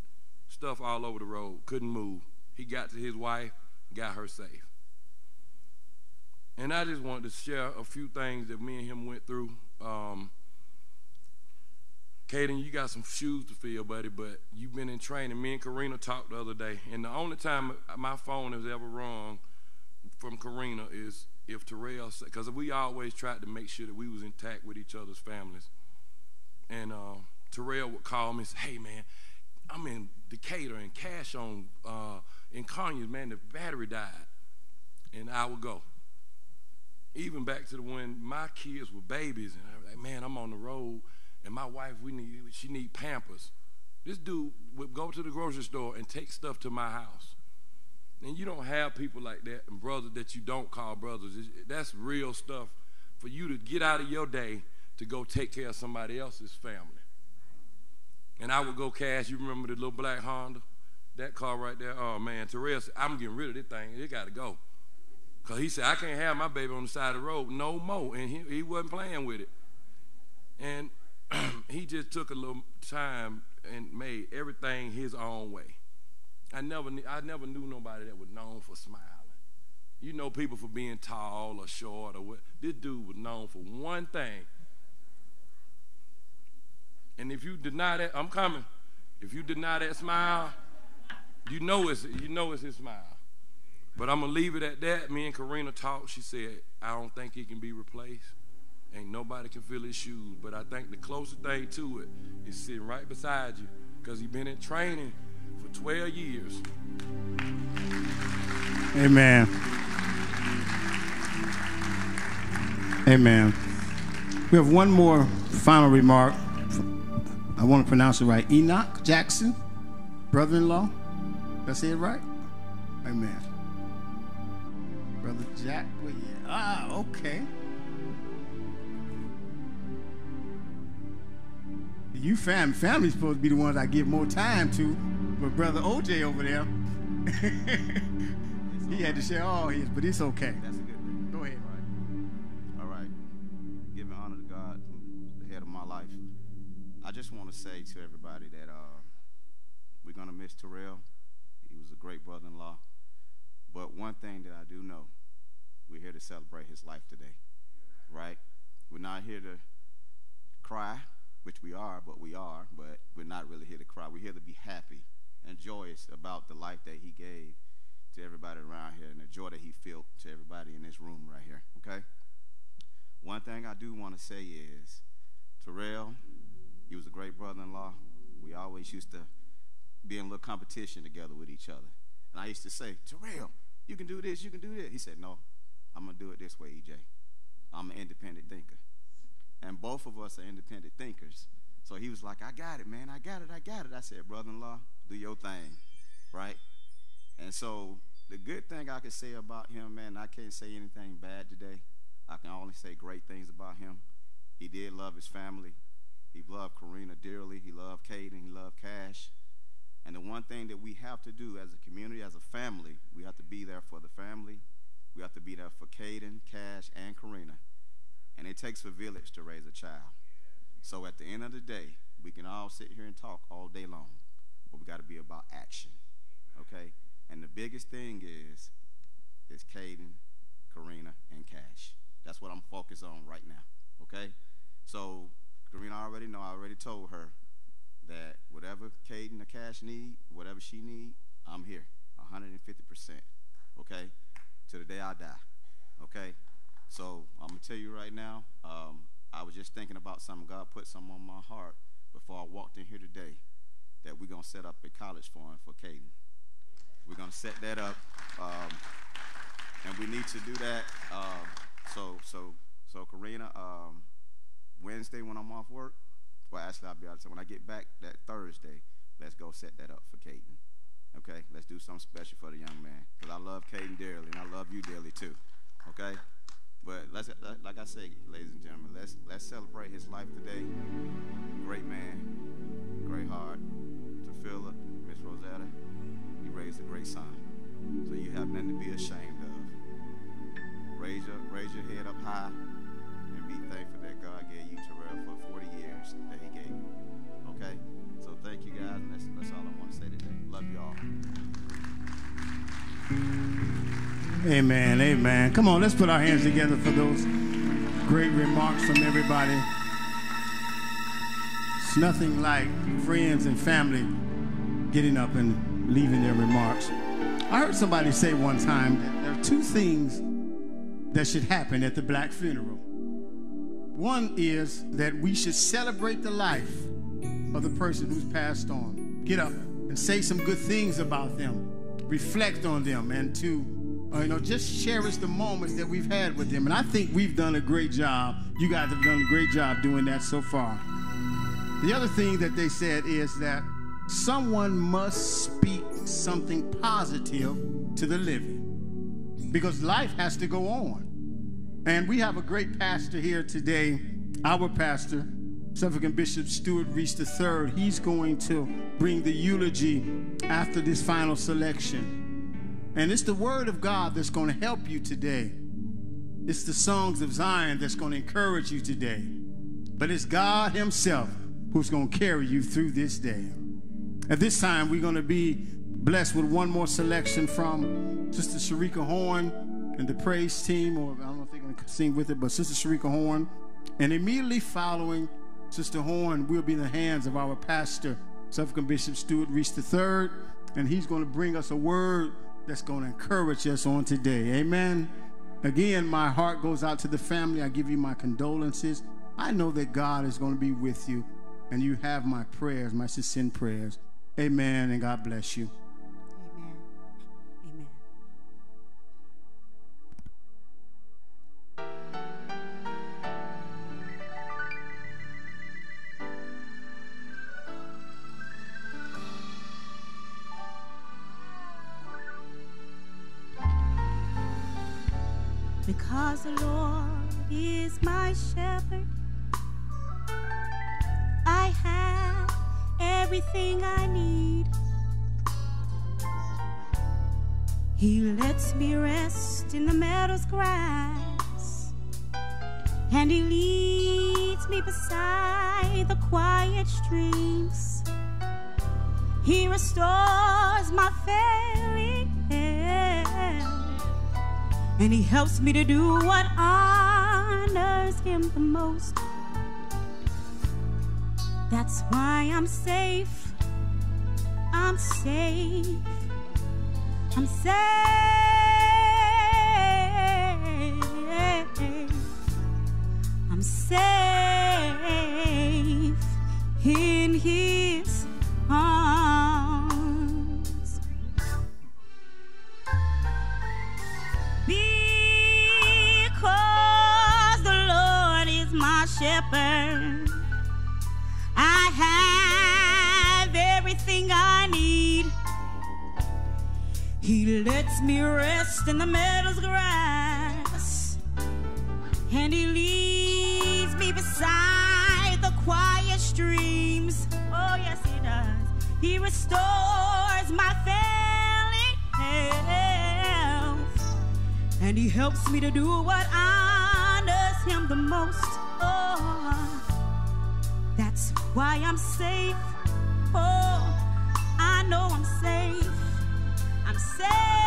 stuff all over the road. Couldn't move. He got to his wife, got her safe. And I just wanted to share a few things that me and him went through. Um, Caden, you got some shoes to fill, buddy, but you've been in training. Me and Karina talked the other day, and the only time my phone has ever rung from Karina is if Terrell, said, because we always tried to make sure that we was intact with each other's families. And uh, Terrell would call me and say, hey, man, I'm in Decatur and Cash on uh, in Conyers, man, the battery died. And I would go. Even back to the when my kids were babies, and I was like, man, I'm on the road and my wife, we need, she need Pampers. This dude would go to the grocery store and take stuff to my house. And you don't have people like that and brothers that you don't call brothers. That's real stuff for you to get out of your day to go take care of somebody else's family. And I would go cash. You remember the little black Honda? That car right there. Oh man, Terrell I'm getting rid of this thing. It got to go. Because he said, I can't have my baby on the side of the road no more. And he, he wasn't playing with it. And <clears throat> he just took a little time and made everything his own way. I never, I never knew nobody that was known for smiling. You know people for being tall or short or what. This dude was known for one thing. And if you deny that, I'm coming. If you deny that smile, you know it's you know it's his smile. But I'm gonna leave it at that. Me and Karina talked. She said, I don't think he can be replaced. Ain't nobody can fill his shoes. But I think the closest thing to it is sitting right beside you because he's been in training for 12 years. Amen. Amen. We have one more final remark. I want to pronounce it right. Enoch Jackson, brother in law. Did I say it right? Amen. Brother Jack. Ah, okay. You fam family's supposed to be the ones I give more time to, but brother OJ over there, <laughs> he had to share all his, but it's okay. That's a good thing. Go ahead. All right. All right. Giving honor to God, the head of my life. I just want to say to everybody that uh, we're gonna miss Terrell. He was a great brother-in-law. But one thing that I do know, we're here to celebrate his life today. Right? We're not here to cry which we are, but we are, but we're not really here to cry. We're here to be happy and joyous about the life that he gave to everybody around here and the joy that he felt to everybody in this room right here, okay? One thing I do want to say is Terrell, he was a great brother-in-law. We always used to be in a little competition together with each other. And I used to say, Terrell, You can do this, you can do this. He said, No, I'm going to do it this way, EJ. I'm an independent thinker. And both of us are independent thinkers. So he was like, I got it, man. I got it. I got it. I said, brother in law, do your thing. Right? And so the good thing I can say about him, man, I can't say anything bad today. I can only say great things about him. He did love his family. He loved Karina dearly. He loved Caden. He loved Cash. And the one thing that we have to do as a community, as a family, we have to be there for the family. We have to be there for Caden, Cash, and Karina. And it takes a village to raise a child. So at the end of the day, we can all sit here and talk all day long, but we got to be about action. Okay? And the biggest thing is is Caden, Karina, and Cash. That's what I'm focused on right now. Okay? So Karina already know, I already told her that whatever Caden or Cash need, whatever she need, I'm here. 150%. Okay? To the day I die. Okay? So I'm gonna tell you right now, um, I was just thinking about something. God put something on my heart before I walked in here today that we're gonna set up a college for him for Caden. We're gonna set that up, um, and we need to do that. Um, so so so Karina, um, Wednesday when I'm off work, well actually I'll be out. So when I get back that Thursday, let's go set that up for Caden. Okay, let's do something special for the young man because I love Caden dearly and I love you dearly too. Okay. But let's, like I say, ladies and gentlemen, let's let's celebrate his life today. Great man, great heart. To Philip, Miss Rosetta, he raised a great son. So you have nothing to be ashamed of. Raise your raise your head up high and be thankful that God gave you Terrell for 40 years that He gave you. Okay. So thank you guys, and that's that's all I want to say today. Love you all. Amen. Amen. Come on, let's put our hands together for those great remarks from everybody. It's nothing like friends and family getting up and leaving their remarks. I heard somebody say one time that there are two things that should happen at the black funeral. One is that we should celebrate the life of the person who's passed on. Get up and say some good things about them, reflect on them, and to you know, just cherish the moments that we've had with them. And I think we've done a great job. You guys have done a great job doing that so far. The other thing that they said is that someone must speak something positive to the living because life has to go on. And we have a great pastor here today, our pastor, Suffragan Bishop Stuart Reese III. He's going to bring the eulogy after this final selection. And it's the word of God that's going to help you today. It's the songs of Zion that's going to encourage you today. But it's God Himself who's going to carry you through this day. At this time, we're going to be blessed with one more selection from Sister Sharika Horn and the praise team, or I don't know if they're going to sing with it, but Sister Sharika Horn. And immediately following Sister Horn, we'll be in the hands of our pastor, Suffragan Bishop Stuart Reese III, and he's going to bring us a word that's going to encourage us on today. Amen. Again, my heart goes out to the family. I give you my condolences. I know that God is going to be with you, and you have my prayers, my sincere prayers. Amen, and God bless you. My shepherd, I have everything I need. He lets me rest in the meadow's grass, and He leads me beside the quiet streams. He restores my failing and he helps me to do what honors him the most. That's why I'm safe. I'm safe. I'm safe. I'm safe in his arms. shepherd. I have everything I need. He lets me rest in the meadow's grass, and he leads me beside the quiet streams. Oh, yes, he does. He restores my failing head and he helps me to do what honors him the most. Oh, that's why I'm safe. Oh, I know I'm safe. I'm safe.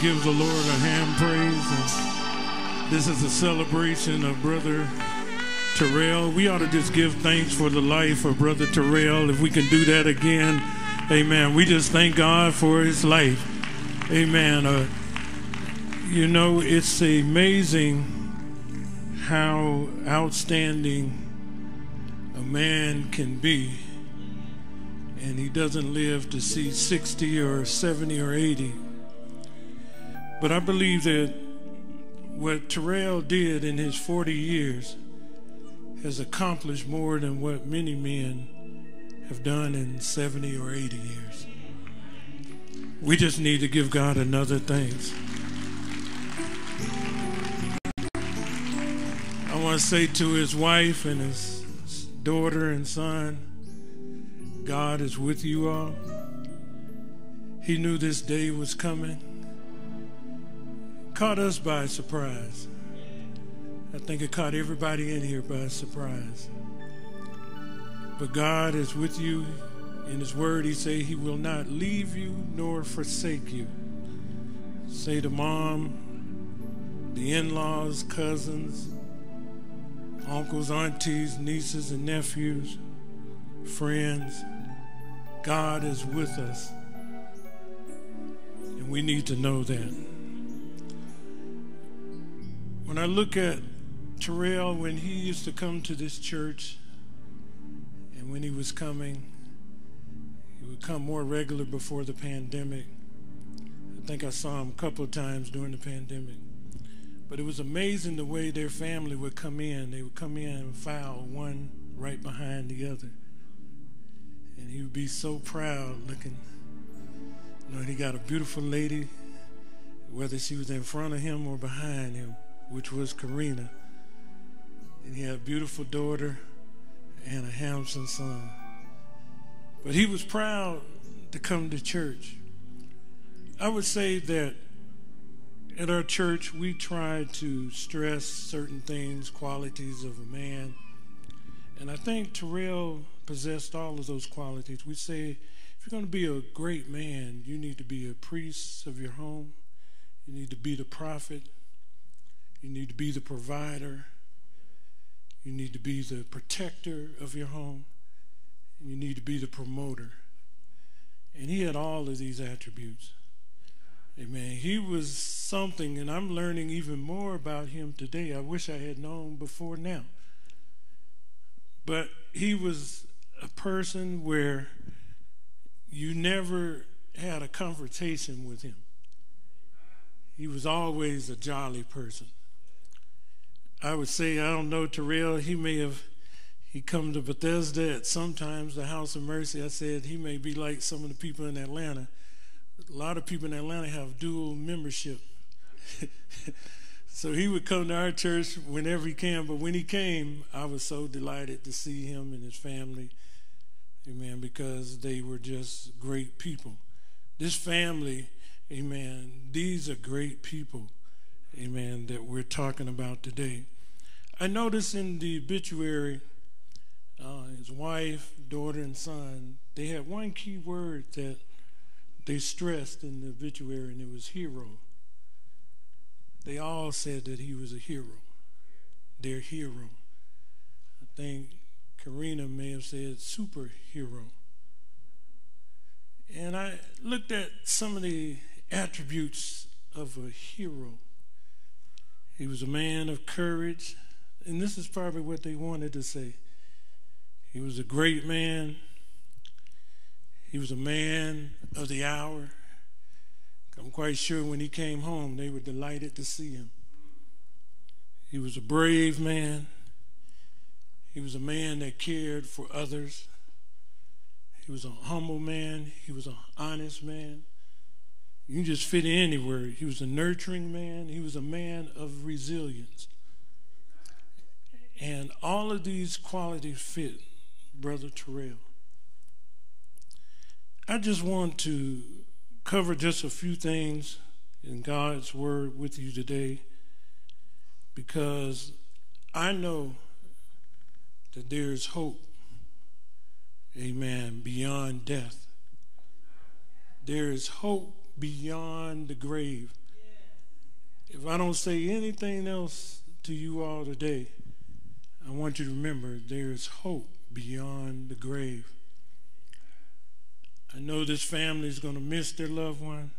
We can give the Lord a hand praise. And this is a celebration of Brother Terrell. We ought to just give thanks for the life of Brother Terrell. If we can do that again, amen. We just thank God for his life. Amen. Uh, you know, it's amazing how outstanding a man can be and he doesn't live to see 60 or 70 or 80. But I believe that what Terrell did in his 40 years has accomplished more than what many men have done in 70 or 80 years. We just need to give God another thanks. I want to say to his wife and his daughter and son, God is with you all. He knew this day was coming. Caught us by surprise. I think it caught everybody in here by surprise. But God is with you. In His Word, He say He will not leave you nor forsake you. Say to mom, the in-laws, cousins, uncles, aunties, nieces, and nephews, friends. God is with us. And we need to know that. When I look at Terrell, when he used to come to this church, and when he was coming, he would come more regular before the pandemic. I think I saw him a couple of times during the pandemic. But it was amazing the way their family would come in. They would come in and file one right behind the other. And he would be so proud looking. You know, he got a beautiful lady, whether she was in front of him or behind him, which was Karina. And he had a beautiful daughter and a handsome son. But he was proud to come to church. I would say that at our church, we try to stress certain things, qualities of a man. And I think Terrell possessed all of those qualities. We say, if you're going to be a great man, you need to be a priest of your home. You need to be the prophet. You need to be the provider. You need to be the protector of your home. And you need to be the promoter. And he had all of these attributes. Amen. He was something, and I'm learning even more about him today. I wish I had known before now. But he was a person where you never had a conversation with him. He was always a jolly person. I would say, I don't know, Terrell, he may have, he come to Bethesda at sometimes, the House of Mercy. I said he may be like some of the people in Atlanta a lot of people in Atlanta have dual membership. <laughs> so he would come to our church whenever he can. But when he came, I was so delighted to see him and his family. Amen. Because they were just great people. This family, amen, these are great people, amen, that we're talking about today. I noticed in the obituary, uh, his wife, daughter, and son, they had one key word that they stressed in the obituary, and it was hero. They all said that he was a hero, their hero. I think Karina may have said superhero. And I looked at some of the attributes of a hero. He was a man of courage, and this is probably what they wanted to say. He was a great man he was a man of the hour. I'm quite sure when he came home, they were delighted to see him. He was a brave man. He was a man that cared for others. He was a humble man. He was an honest man. You can just fit in anywhere. He was a nurturing man. He was a man of resilience. And all of these qualities fit Brother Terrell. I just want to cover just a few things in God's Word with you today because I know that there is hope, amen, beyond death. There is hope beyond the grave. If I don't say anything else to you all today, I want you to remember there is hope beyond the grave. I know this family is going to miss their loved one,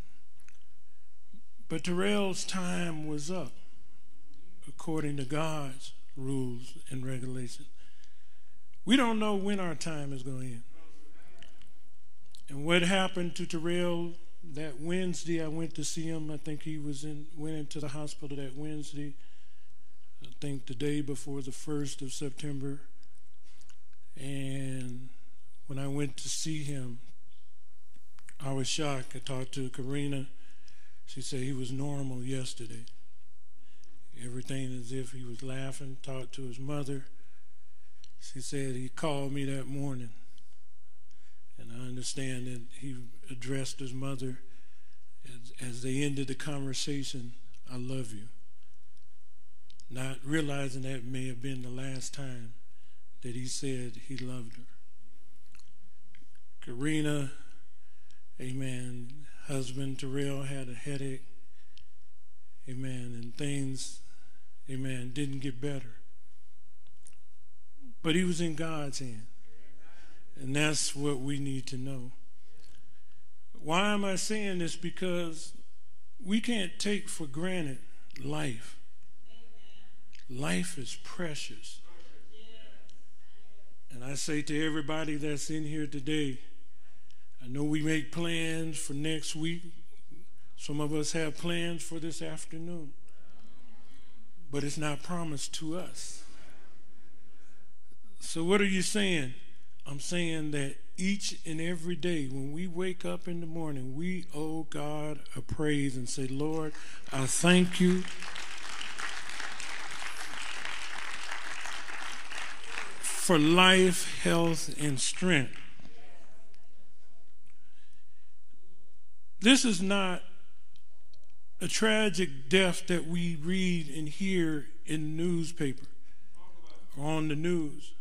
but Terrell's time was up according to God's rules and regulations. We don't know when our time is going to end. And what happened to Terrell that Wednesday? I went to see him. I think he was in went into the hospital that Wednesday. I think the day before the first of September. And when I went to see him, I was shocked. I talked to Karina. She said he was normal yesterday. Everything as if he was laughing, talked to his mother. She said he called me that morning. And I understand that he addressed his mother as, as they ended the conversation I love you. Not realizing that may have been the last time that he said he loved her. Karina, amen, husband Terrell had a headache, amen, and things, amen, didn't get better. But he was in God's hand. And that's what we need to know. Why am I saying this? Because we can't take for granted life. Life is precious. And I say to everybody that's in here today, I know we make plans for next week. Some of us have plans for this afternoon. But it's not promised to us. So, what are you saying? I'm saying that each and every day when we wake up in the morning, we owe God a praise and say, Lord, I thank you. For life, health, and strength. This is not a tragic death that we read and hear in the newspaper or on the news.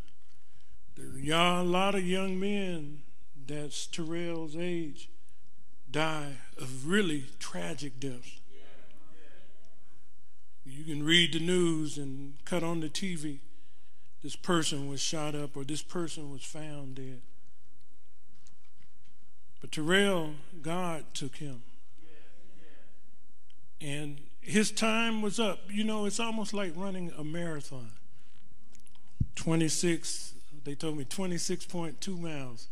Are a lot of young men that's Terrell's age die of really tragic deaths. You can read the news and cut on the TV. This person was shot up or this person was found dead. But Terrell, God took him. And his time was up. You know, it's almost like running a marathon. 26 they told me 26.2 miles.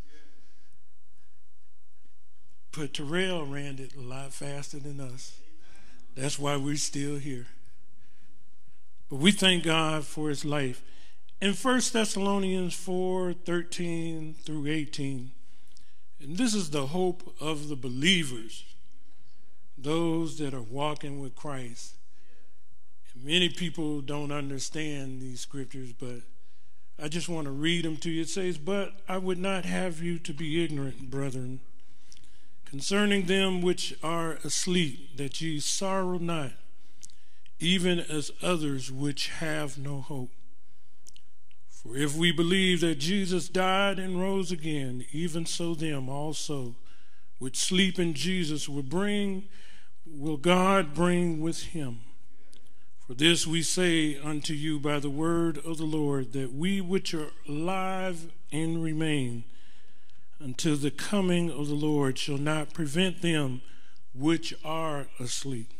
But Terrell ran it a lot faster than us. That's why we're still here. But we thank God for his life. In 1 Thessalonians 4 13 through 18, and this is the hope of the believers, those that are walking with Christ. And many people don't understand these scriptures, but I just want to read them to you. It says, But I would not have you to be ignorant, brethren, concerning them which are asleep, that ye sorrow not, even as others which have no hope. For if we believe that Jesus died and rose again, even so them also which sleep in Jesus will bring will God bring with him. For this we say unto you by the word of the Lord, that we which are alive and remain until the coming of the Lord shall not prevent them which are asleep.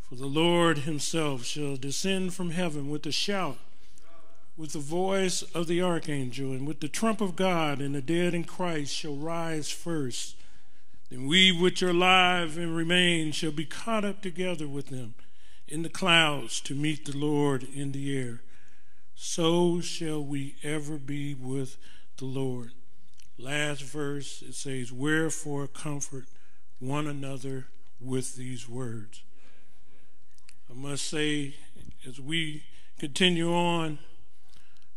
For the Lord himself shall descend from heaven with a shout, with the voice of the archangel, and with the trump of God, and the dead in Christ shall rise first. Then we which are alive and remain shall be caught up together with them in the clouds to meet the Lord in the air. So shall we ever be with the Lord. Last verse it says, Wherefore comfort one another with these words. I must say, as we continue on,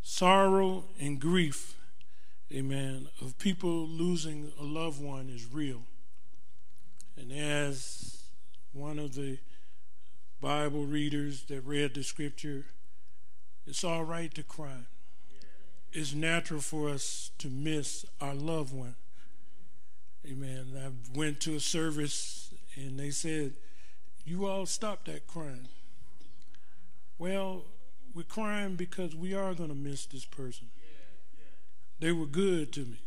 sorrow and grief, amen, of people losing a loved one is real. And as one of the Bible readers that read the scripture, it's all right to cry. It's natural for us to miss our loved one. Amen. I went to a service and they said, You all stop that crying. Well, we're crying because we are going to miss this person. They were good to me.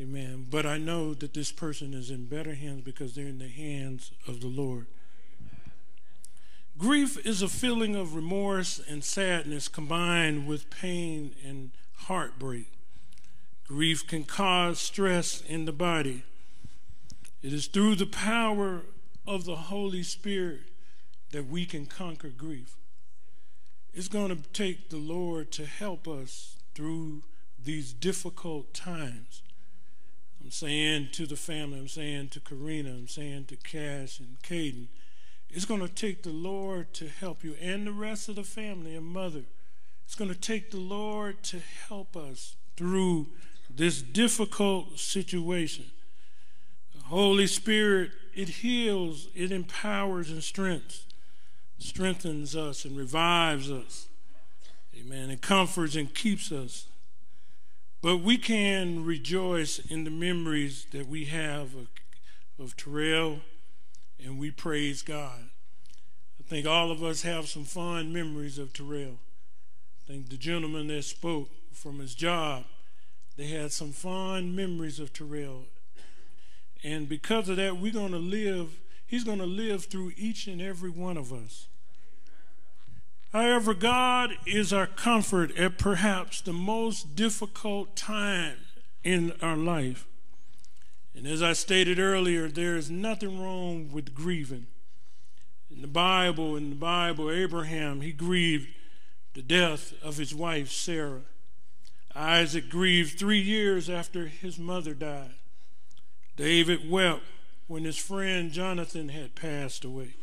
Amen. But I know that this person is in better hands because they're in the hands of the Lord. Grief is a feeling of remorse and sadness combined with pain and heartbreak. Grief can cause stress in the body. It is through the power of the Holy Spirit that we can conquer grief. It's going to take the Lord to help us through these difficult times. I'm saying to the family, I'm saying to Karina, I'm saying to Cash and Caden, it's going to take the Lord to help you and the rest of the family and mother. It's going to take the Lord to help us through this difficult situation. The Holy Spirit, it heals, it empowers and strengthens, strengthens us and revives us. Amen. It comforts and keeps us. But we can rejoice in the memories that we have of, of Terrell, and we praise God. I think all of us have some fond memories of Terrell. I think the gentleman that spoke from his job, they had some fond memories of Terrell. And because of that, we're going to live, he's going to live through each and every one of us. However, God is our comfort at perhaps the most difficult time in our life. And as I stated earlier, there is nothing wrong with grieving. In the Bible, in the Bible, Abraham, he grieved the death of his wife, Sarah. Isaac grieved three years after his mother died. David wept when his friend Jonathan had passed away.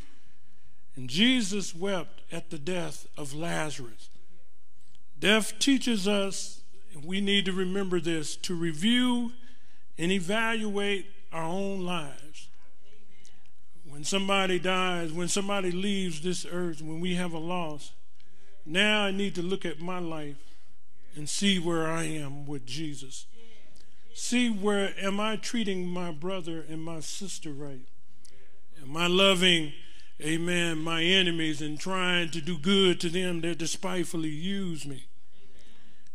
And Jesus wept at the death of Lazarus. Death teaches us, we need to remember this, to review and evaluate our own lives. When somebody dies, when somebody leaves this earth, when we have a loss, now I need to look at my life and see where I am with Jesus. See where am I treating my brother and my sister right? Am I loving amen, my enemies and trying to do good to them that despitefully use me.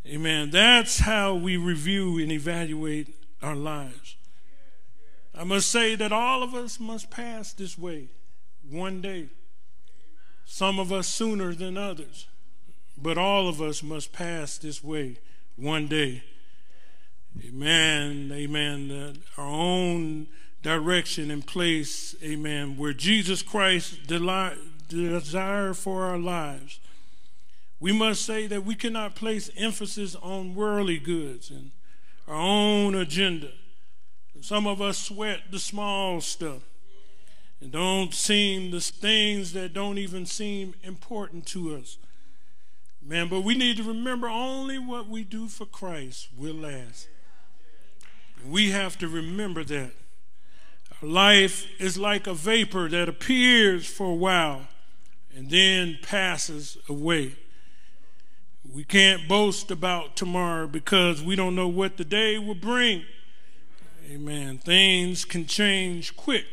Amen. That's how we review and evaluate our lives. I must say that all of us must pass this way one day. Some of us sooner than others, but all of us must pass this way one day. Amen. Amen. Our own direction and place, amen, where Jesus Christ desire for our lives. We must say that we cannot place emphasis on worldly goods and our own agenda. Some of us sweat the small stuff and don't seem the things that don't even seem important to us. Man, but we need to remember only what we do for Christ will last. We have to remember that. Life is like a vapor that appears for a while and then passes away. We can't boast about tomorrow because we don't know what the day will bring. Amen. Things can change quick.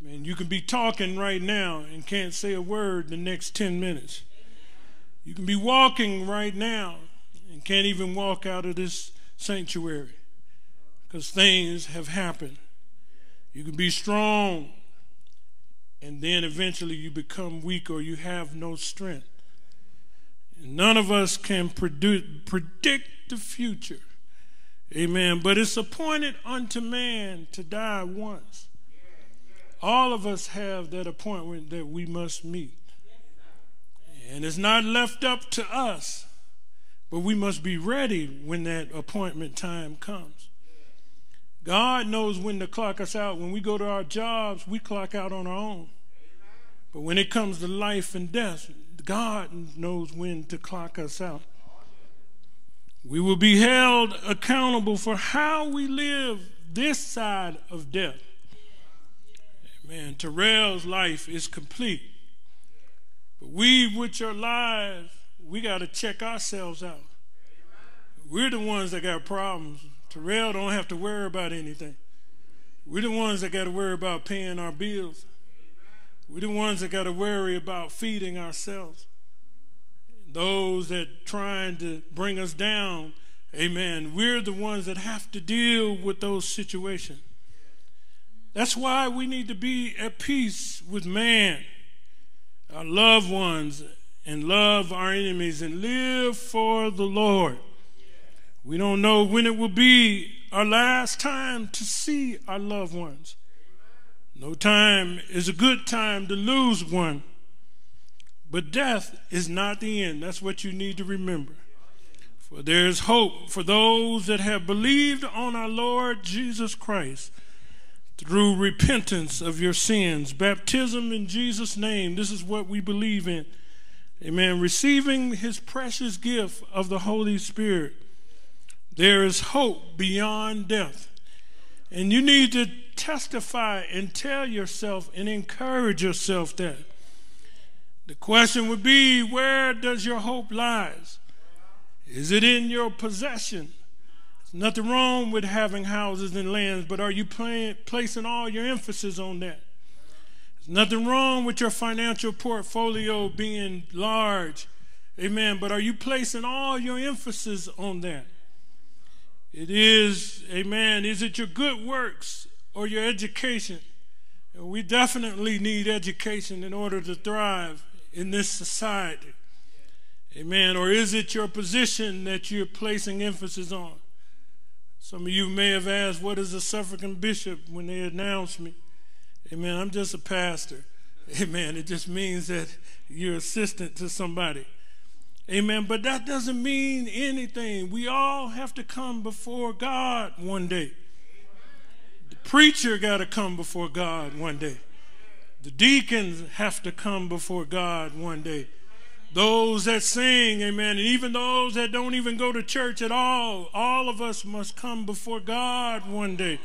Man, you can be talking right now and can't say a word the next 10 minutes. You can be walking right now and can't even walk out of this sanctuary because things have happened. You can be strong, and then eventually you become weak or you have no strength. None of us can predict the future. Amen. But it's appointed unto man to die once. All of us have that appointment that we must meet. And it's not left up to us, but we must be ready when that appointment time comes. God knows when to clock us out. When we go to our jobs, we clock out on our own. But when it comes to life and death, God knows when to clock us out. We will be held accountable for how we live this side of death. Man, Terrell's life is complete. But we, which are alive, we got to check ourselves out. We're the ones that got problems Terrell don't have to worry about anything. We're the ones that got to worry about paying our bills. We're the ones that got to worry about feeding ourselves. Those that trying to bring us down, amen, we're the ones that have to deal with those situations. That's why we need to be at peace with man, our loved ones, and love our enemies and live for the Lord. We don't know when it will be our last time to see our loved ones. No time is a good time to lose one. But death is not the end. That's what you need to remember. For there is hope for those that have believed on our Lord Jesus Christ through repentance of your sins, baptism in Jesus' name. This is what we believe in. Amen. Receiving his precious gift of the Holy Spirit. There is hope beyond death. And you need to testify and tell yourself and encourage yourself that. The question would be where does your hope lies? Is it in your possession? There's nothing wrong with having houses and lands, but are you playing, placing all your emphasis on that? There's nothing wrong with your financial portfolio being large, amen, but are you placing all your emphasis on that? It is, amen, is it your good works or your education? And we definitely need education in order to thrive in this society. Amen. Or is it your position that you're placing emphasis on? Some of you may have asked, What is a suffragan bishop when they announced me? Amen. I'm just a pastor. Amen. It just means that you're assistant to somebody. Amen. But that doesn't mean anything. We all have to come before God one day. Preacher got to come before God one day. The deacons have to come before God one day. Those that sing, amen, and even those that don't even go to church at all, all of us must come before God one day.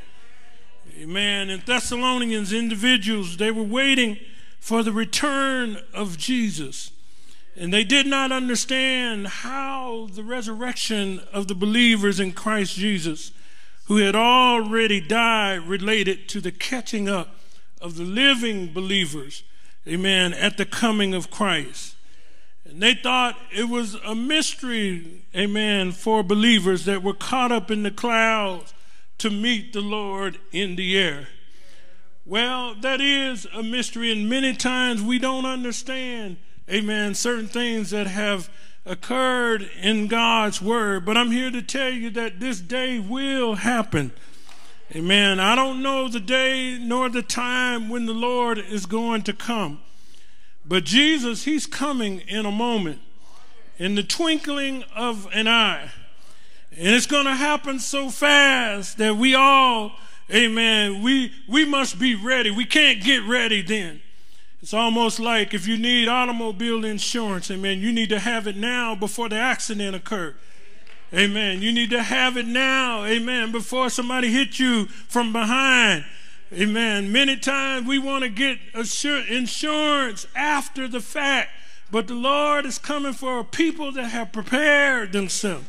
Amen. In Thessalonians, individuals, they were waiting for the return of Jesus. And they did not understand how the resurrection of the believers in Christ Jesus, who had already died, related to the catching up of the living believers, amen, at the coming of Christ. And they thought it was a mystery, amen, for believers that were caught up in the clouds to meet the Lord in the air. Well, that is a mystery, and many times we don't understand amen, certain things that have occurred in God's word. But I'm here to tell you that this day will happen. Amen. I don't know the day nor the time when the Lord is going to come. But Jesus, He's coming in a moment, in the twinkling of an eye. And it's going to happen so fast that we all, amen, we, we must be ready. We can't get ready then. It's almost like if you need automobile insurance, amen, you need to have it now before the accident occurred. Amen. You need to have it now, amen, before somebody hit you from behind. Amen. Many times we want to get insurance after the fact, but the Lord is coming for a people that have prepared themselves.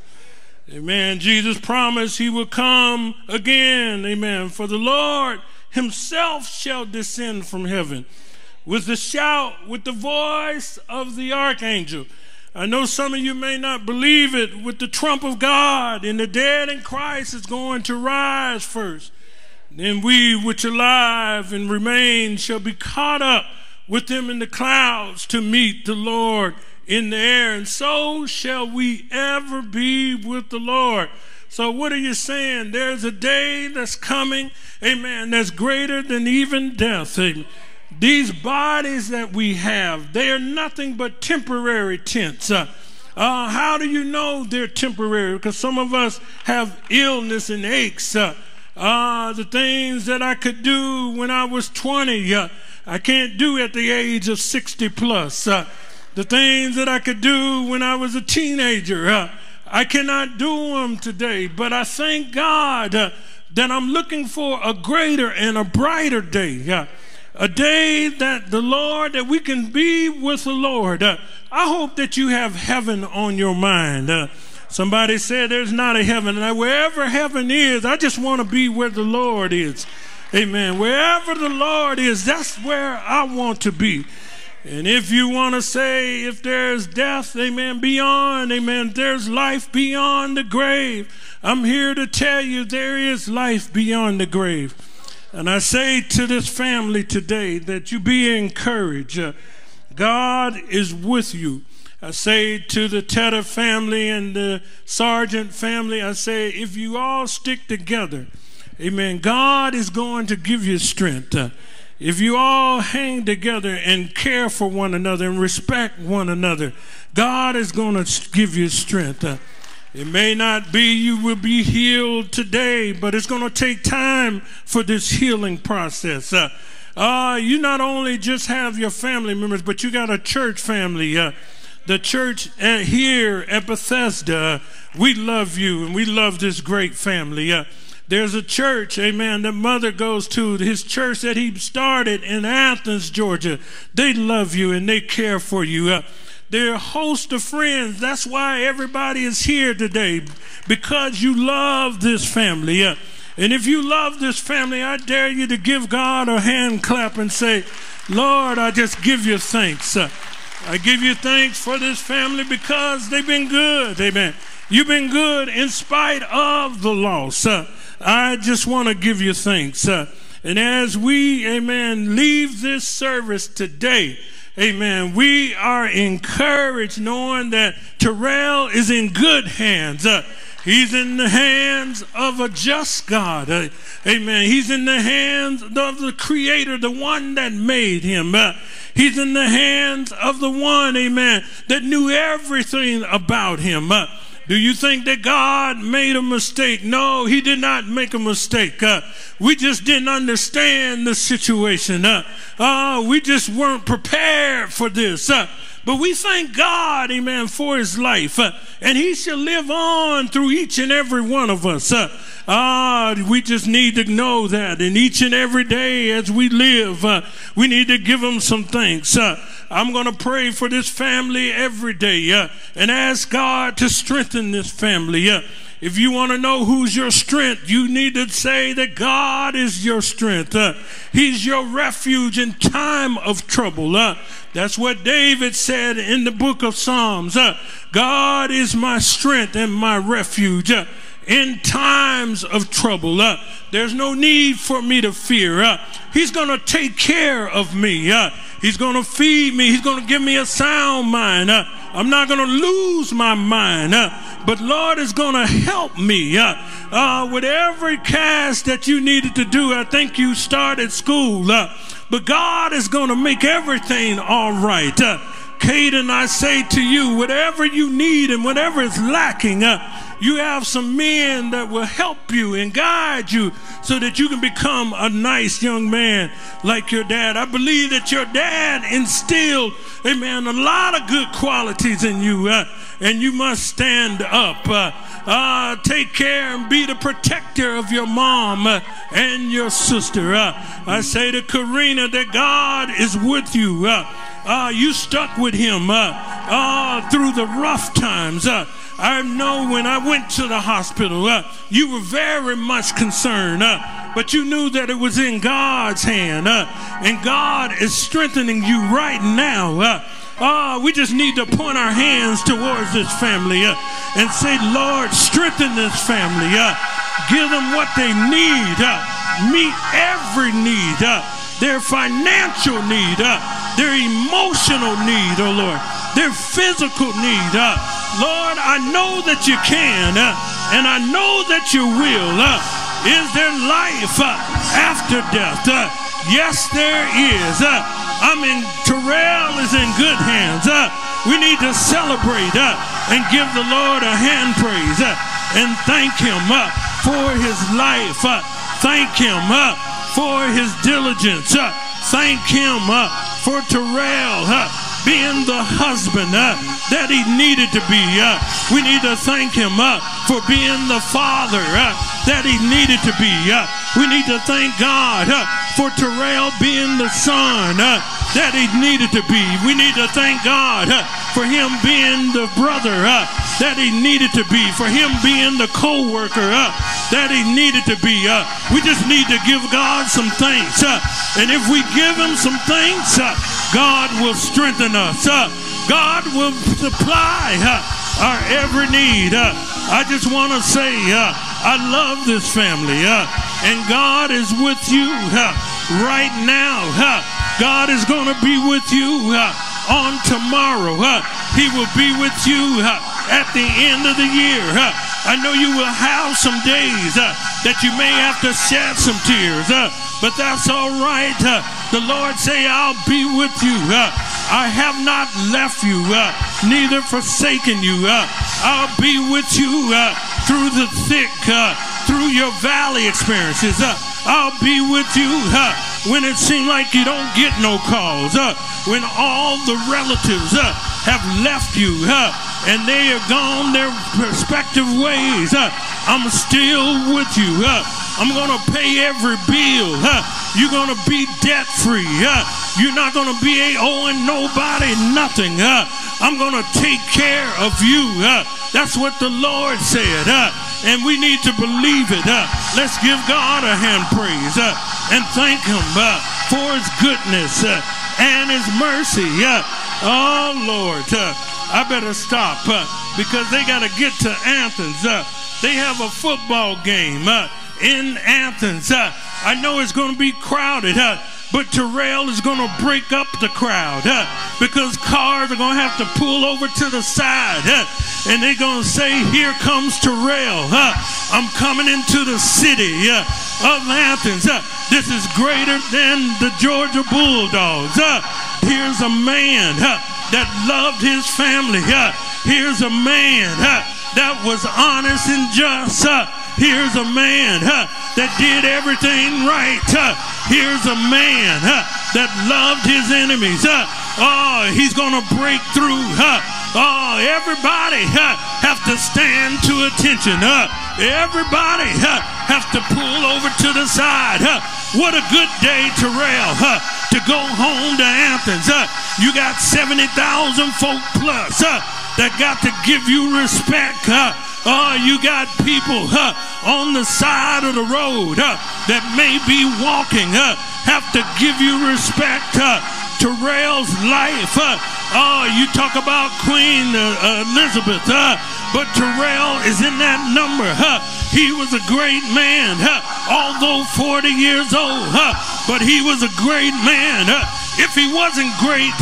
Amen. Jesus promised he will come again. Amen. For the Lord himself shall descend from heaven with the shout, with the voice of the archangel. I know some of you may not believe it with the trump of God, and the dead in Christ is going to rise first. Then we which are alive and remain shall be caught up with them in the clouds to meet the Lord in the air, and so shall we ever be with the Lord. So, what are you saying? There's a day that's coming, amen, that's greater than even death. Amen. These bodies that we have, they are nothing but temporary tents. Uh, uh, how do you know they're temporary? Because some of us have illness and aches. Uh, uh, the things that I could do when I was 20, uh, I can't do at the age of 60 plus. Uh, the things that I could do when I was a teenager, uh, I cannot do them today. But I thank God uh, that I'm looking for a greater and a brighter day. A day that the Lord, that we can be with the Lord. Uh, I hope that you have heaven on your mind. Uh, somebody said there's not a heaven. And wherever heaven is, I just want to be where the Lord is. Amen. Wherever the Lord is, that's where I want to be. And if you want to say, if there's death, amen, beyond, amen, there's life beyond the grave, I'm here to tell you there is life beyond the grave. And I say to this family today that you be encouraged. God is with you. I say to the Tetteh family and the Sergeant family, I say, if you all stick together, amen, God is going to give you strength. If you all hang together and care for one another and respect one another, God is going to give you strength. Uh, it may not be you will be healed today, but it's going to take time for this healing process. Uh, uh, you not only just have your family members, but you got a church family. Uh, the church at, here at Bethesda, we love you and we love this great family. Uh, there's a church, amen, that mother goes to, his church that he started in Athens, Georgia. They love you and they care for you. They're a host of friends. That's why everybody is here today, because you love this family. And if you love this family, I dare you to give God a hand clap and say, Lord, I just give you thanks. Uh, I give you thanks for this family because they've been good. Amen. You've been good in spite of the loss. Uh, I just want to give you thanks. Uh, and as we, amen, leave this service today, amen, we are encouraged knowing that Terrell is in good hands. Uh, he's in the hands of a just God. Uh, amen. He's in the hands of the Creator, the one that made him. Uh, he's in the hands of the one, amen, that knew everything about him. Uh, do you think that God made a mistake? No, He did not make a mistake. Uh, we just didn't understand the situation. Uh, uh, we just weren't prepared for this. Uh, but we thank God, amen, for his life. Uh, and he shall live on through each and every one of us. Uh, ah, we just need to know that. And each and every day as we live, uh, we need to give him some thanks. Uh, I'm going to pray for this family every day uh, and ask God to strengthen this family. Uh, if you want to know who's your strength, you need to say that God is your strength. Uh, he's your refuge in time of trouble. Uh, that's what David said in the book of Psalms. Uh, God is my strength and my refuge uh, in times of trouble. Uh, there's no need for me to fear. Uh, he's going to take care of me. Uh, He's going to feed me. He's going to give me a sound mind. I'm not going to lose my mind. Uh, but Lord is going to help me uh, uh, with every cast that you needed to do. I think you started school. But God is going to make everything all right. Caden, I say to you, whatever you need and whatever is lacking, you have some men that will help you and guide you so that you can become a nice young man like your dad. I believe that your dad instilled, amen, a lot of good qualities in you, uh, and you must stand up. Uh, uh, take care and be the protector of your mom uh, and your sister. Uh, I say to Karina that God is with you. Uh, uh, you stuck with him uh, through the rough times. I know when I went to the hospital, uh, you were very much concerned, uh, but you knew that it was in God's hand, uh, and God is strengthening you right now. Uh, we just need to point our hands towards this family uh, and say, Lord, strengthen this family. Uh, give them what they need. Uh, meet every need. Uh, their financial need. Uh, their emotional need, oh Lord. Their physical need. Uh, Lord, I know that you can, uh, and I know that you will. Uh, is there life uh, after death? Uh, yes, there is. Uh, I mean, Terrell is in good hands. Uh, we need to celebrate and give the Lord a hand praise and thank him for his life. Thank him for his diligence. Thank him for Terrell. Being the husband uh, that he needed to be. Uh, we need to thank him uh, for being the father that he needed to be. We need to thank God for Terrell being the son that he needed to be. We need to thank God for him being the brother uh, that he needed to be, for him being the co-worker uh, that he needed to be. Uh, we just need to give God some thanks. and if we give him some thanks, God will strengthen us. uh, God will supply uh, our every need. Uh, I just want to say, uh, I love this family, uh, and God is with you uh, right now. God is going to be with you on tomorrow. he will be with you at the end of the year. I know you will have some days that you may have to shed some tears, but that's all right. uh, the Lord say, I'll be with you. uh, I have not left you, uh, neither forsaken you. Uh, I'll be with you uh, through the thick, uh, through your valley experiences. I'll be with you when it seems like you don't get no calls. When all the relatives have left you and they have gone their respective ways. Uh, I'm still with you. Uh, I'm going to pay every bill. Uh, you're going to be debt free. Uh, you're not going to be owing nobody nothing. Uh, I'm going to take care of you. Uh, that's what the Lord said. And we need to believe it. Let's give God a hand praise and thank Him for His goodness and His mercy. Oh, Lord. I better stop uh, because they got to get to Athens. Uh, they have a football game uh, in Athens. I know it's going to be crowded. But Terrell is going to break up the crowd uh, because cars are going to have to pull over to the side uh, and they're going to say, Here comes Terrell. Uh, I'm coming into the city of Athens. This is greater than the Georgia Bulldogs. Here's a man that loved his family. Here's a man that was honest and just. Here's a man that did everything right. Uh, here's a man uh, that loved his enemies. Uh, oh, he's going to break through. Uh, oh, everybody uh, have to stand to attention. Uh, everybody have to pull over to the side. What a good day, Terrell, to go home to Athens. You got 70,000 folk plus that got to give you respect. Uh, Oh, you got people huh, on the side of the road huh, that may be walking, huh, have to give you respect. Huh. Terrell's life. Huh. Oh, you talk about Queen uh, Elizabeth, huh, but Terrell is in that number. He was a great man, although 40 years old, but he was a great man. If he wasn't great,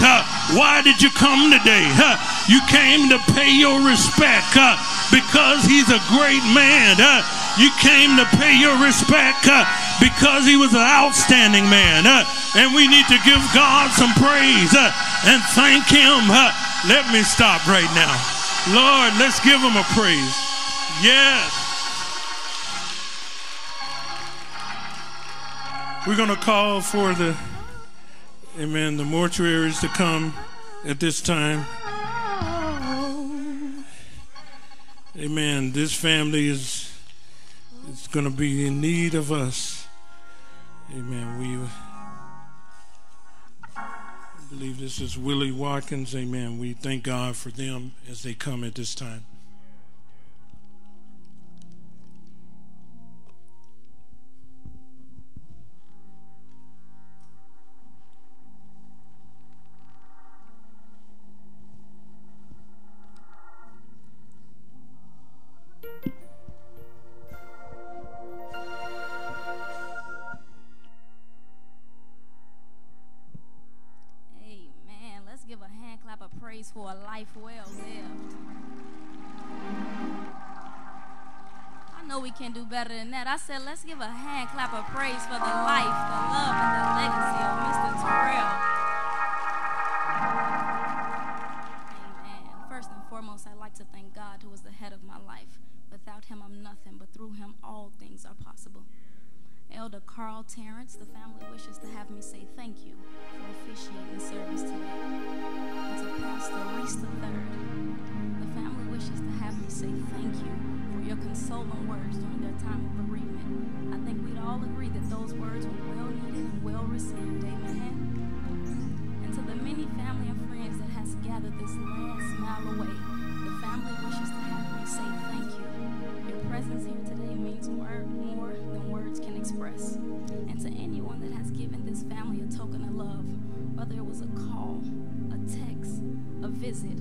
why did you come today? You came to pay your respect because he's a great man. Huh? You came to pay your respect huh, because he was an outstanding man. Huh? And we need to give God some praise huh, and thank him. Huh? Let me stop right now. Lord, let's give him a praise. Yes. We're going to call for the Amen. The mortuaries to come at this time. Amen. This family is is going to be in need of us. Amen. We believe this is Willie Watkins. Amen. We thank God for them as they come at this time. Praise for a life well lived. I know we can do better than that. I said, let's give a hand clap of praise for the life, the love, and the legacy of Mr. Terrell. Amen. First and foremost, I'd like to thank God who is the head of my life. Without him, I'm nothing, but through him, all things are possible. Elder Carl Terrence, the family wishes to have me say thank you for officiating service today. Pastor Reese III, the family wishes to have me say thank you for your consoling words during their time of bereavement. I think we'd all agree that those words were well needed and well received. Amen. And to the many family and friends that has gathered this last mile away, the family wishes to have me say thank you. Your presence here today means more, more than words can express. And to anyone that has given this family a token of love, whether it was a call, text, a visit,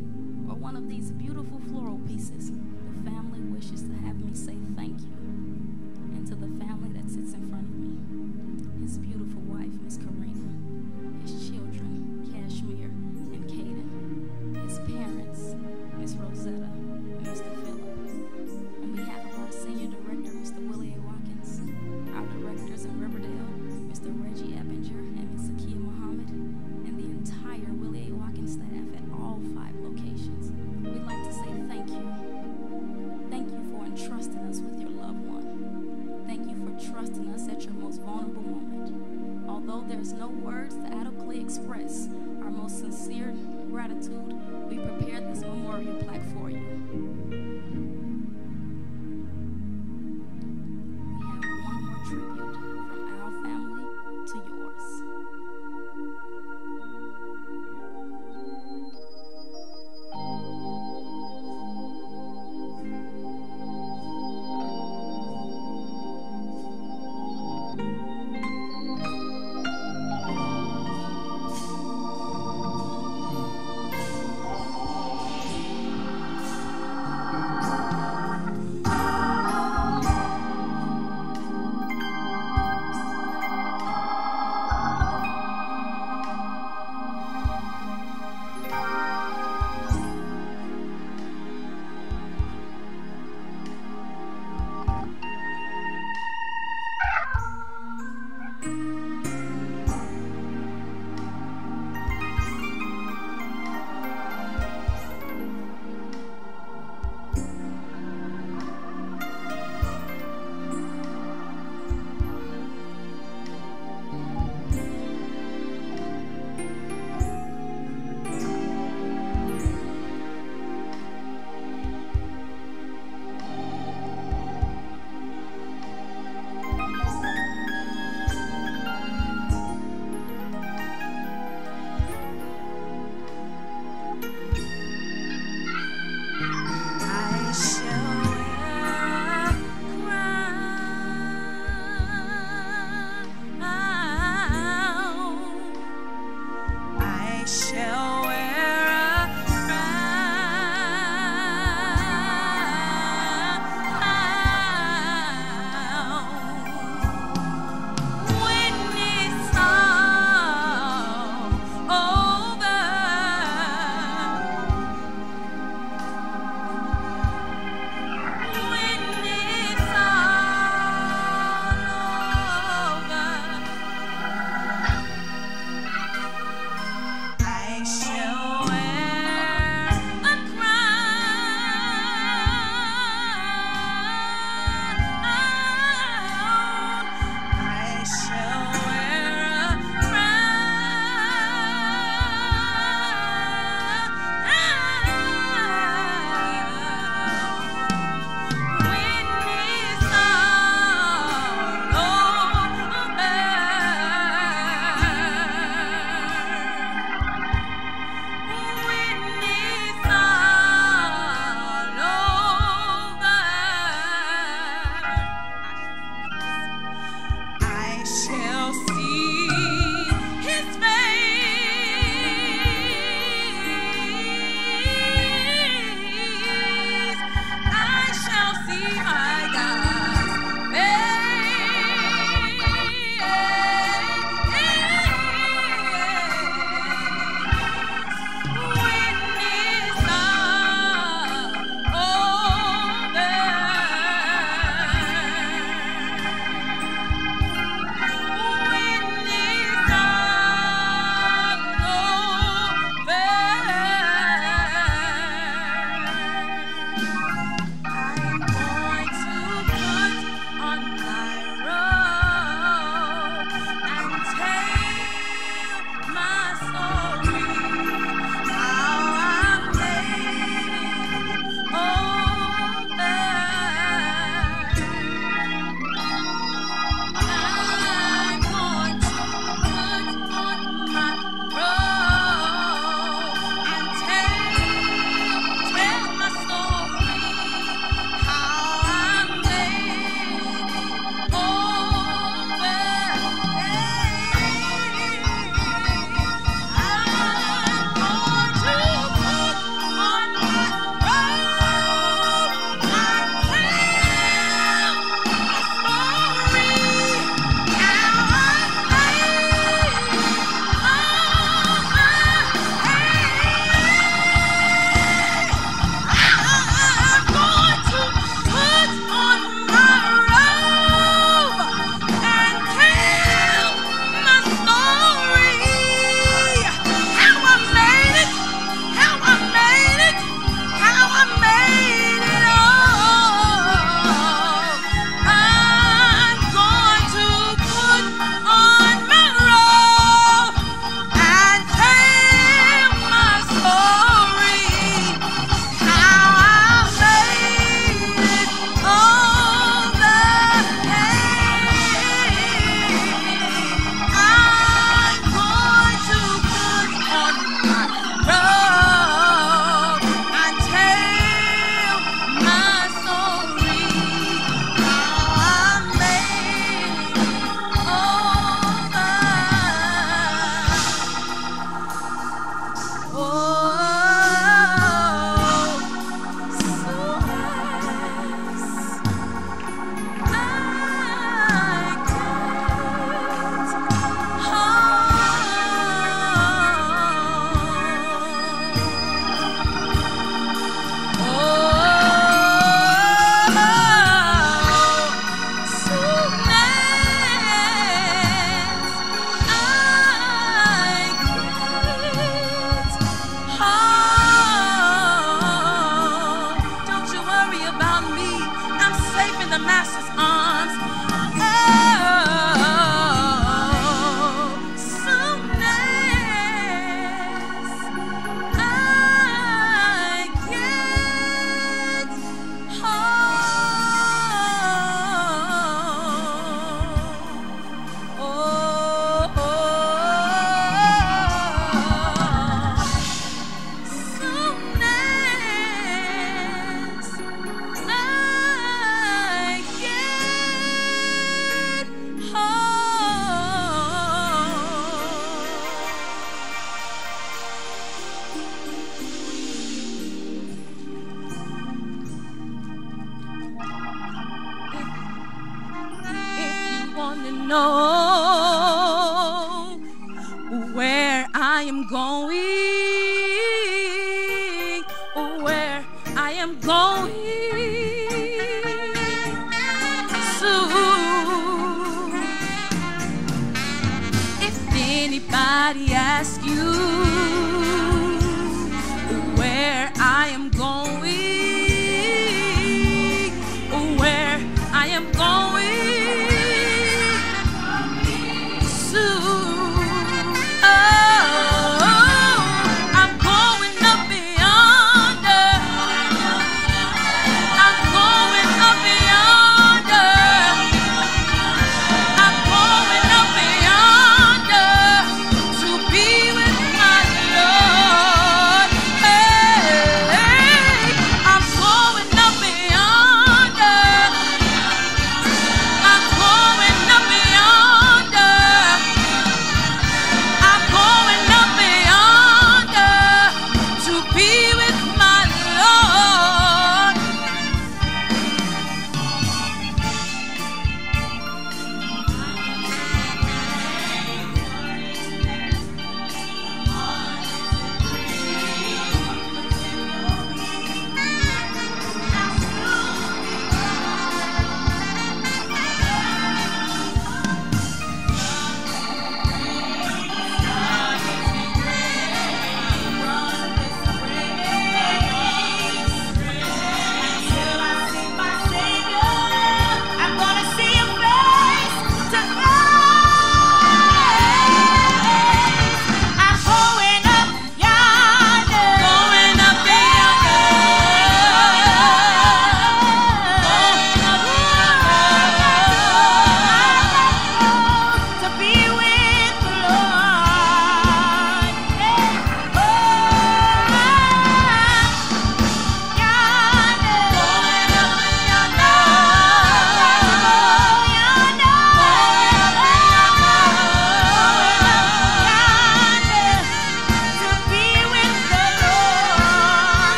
or one of these beautiful floral pieces, the family wishes to have me say thank you. And to the family that sits in front of me, his beautiful wife, Miss Karina, his children, Kashmir and Caden, his parents, Miss Rosetta and Mr. Phillip. On behalf of our senior director, Mr. Willie A. Watkins, our directors in Riverdale, Mr. Reggie Eppinger and Ms. Zakia Muhammad, words to adequately express our most sincere gratitude, we prepared this memorial plaque If anybody asks you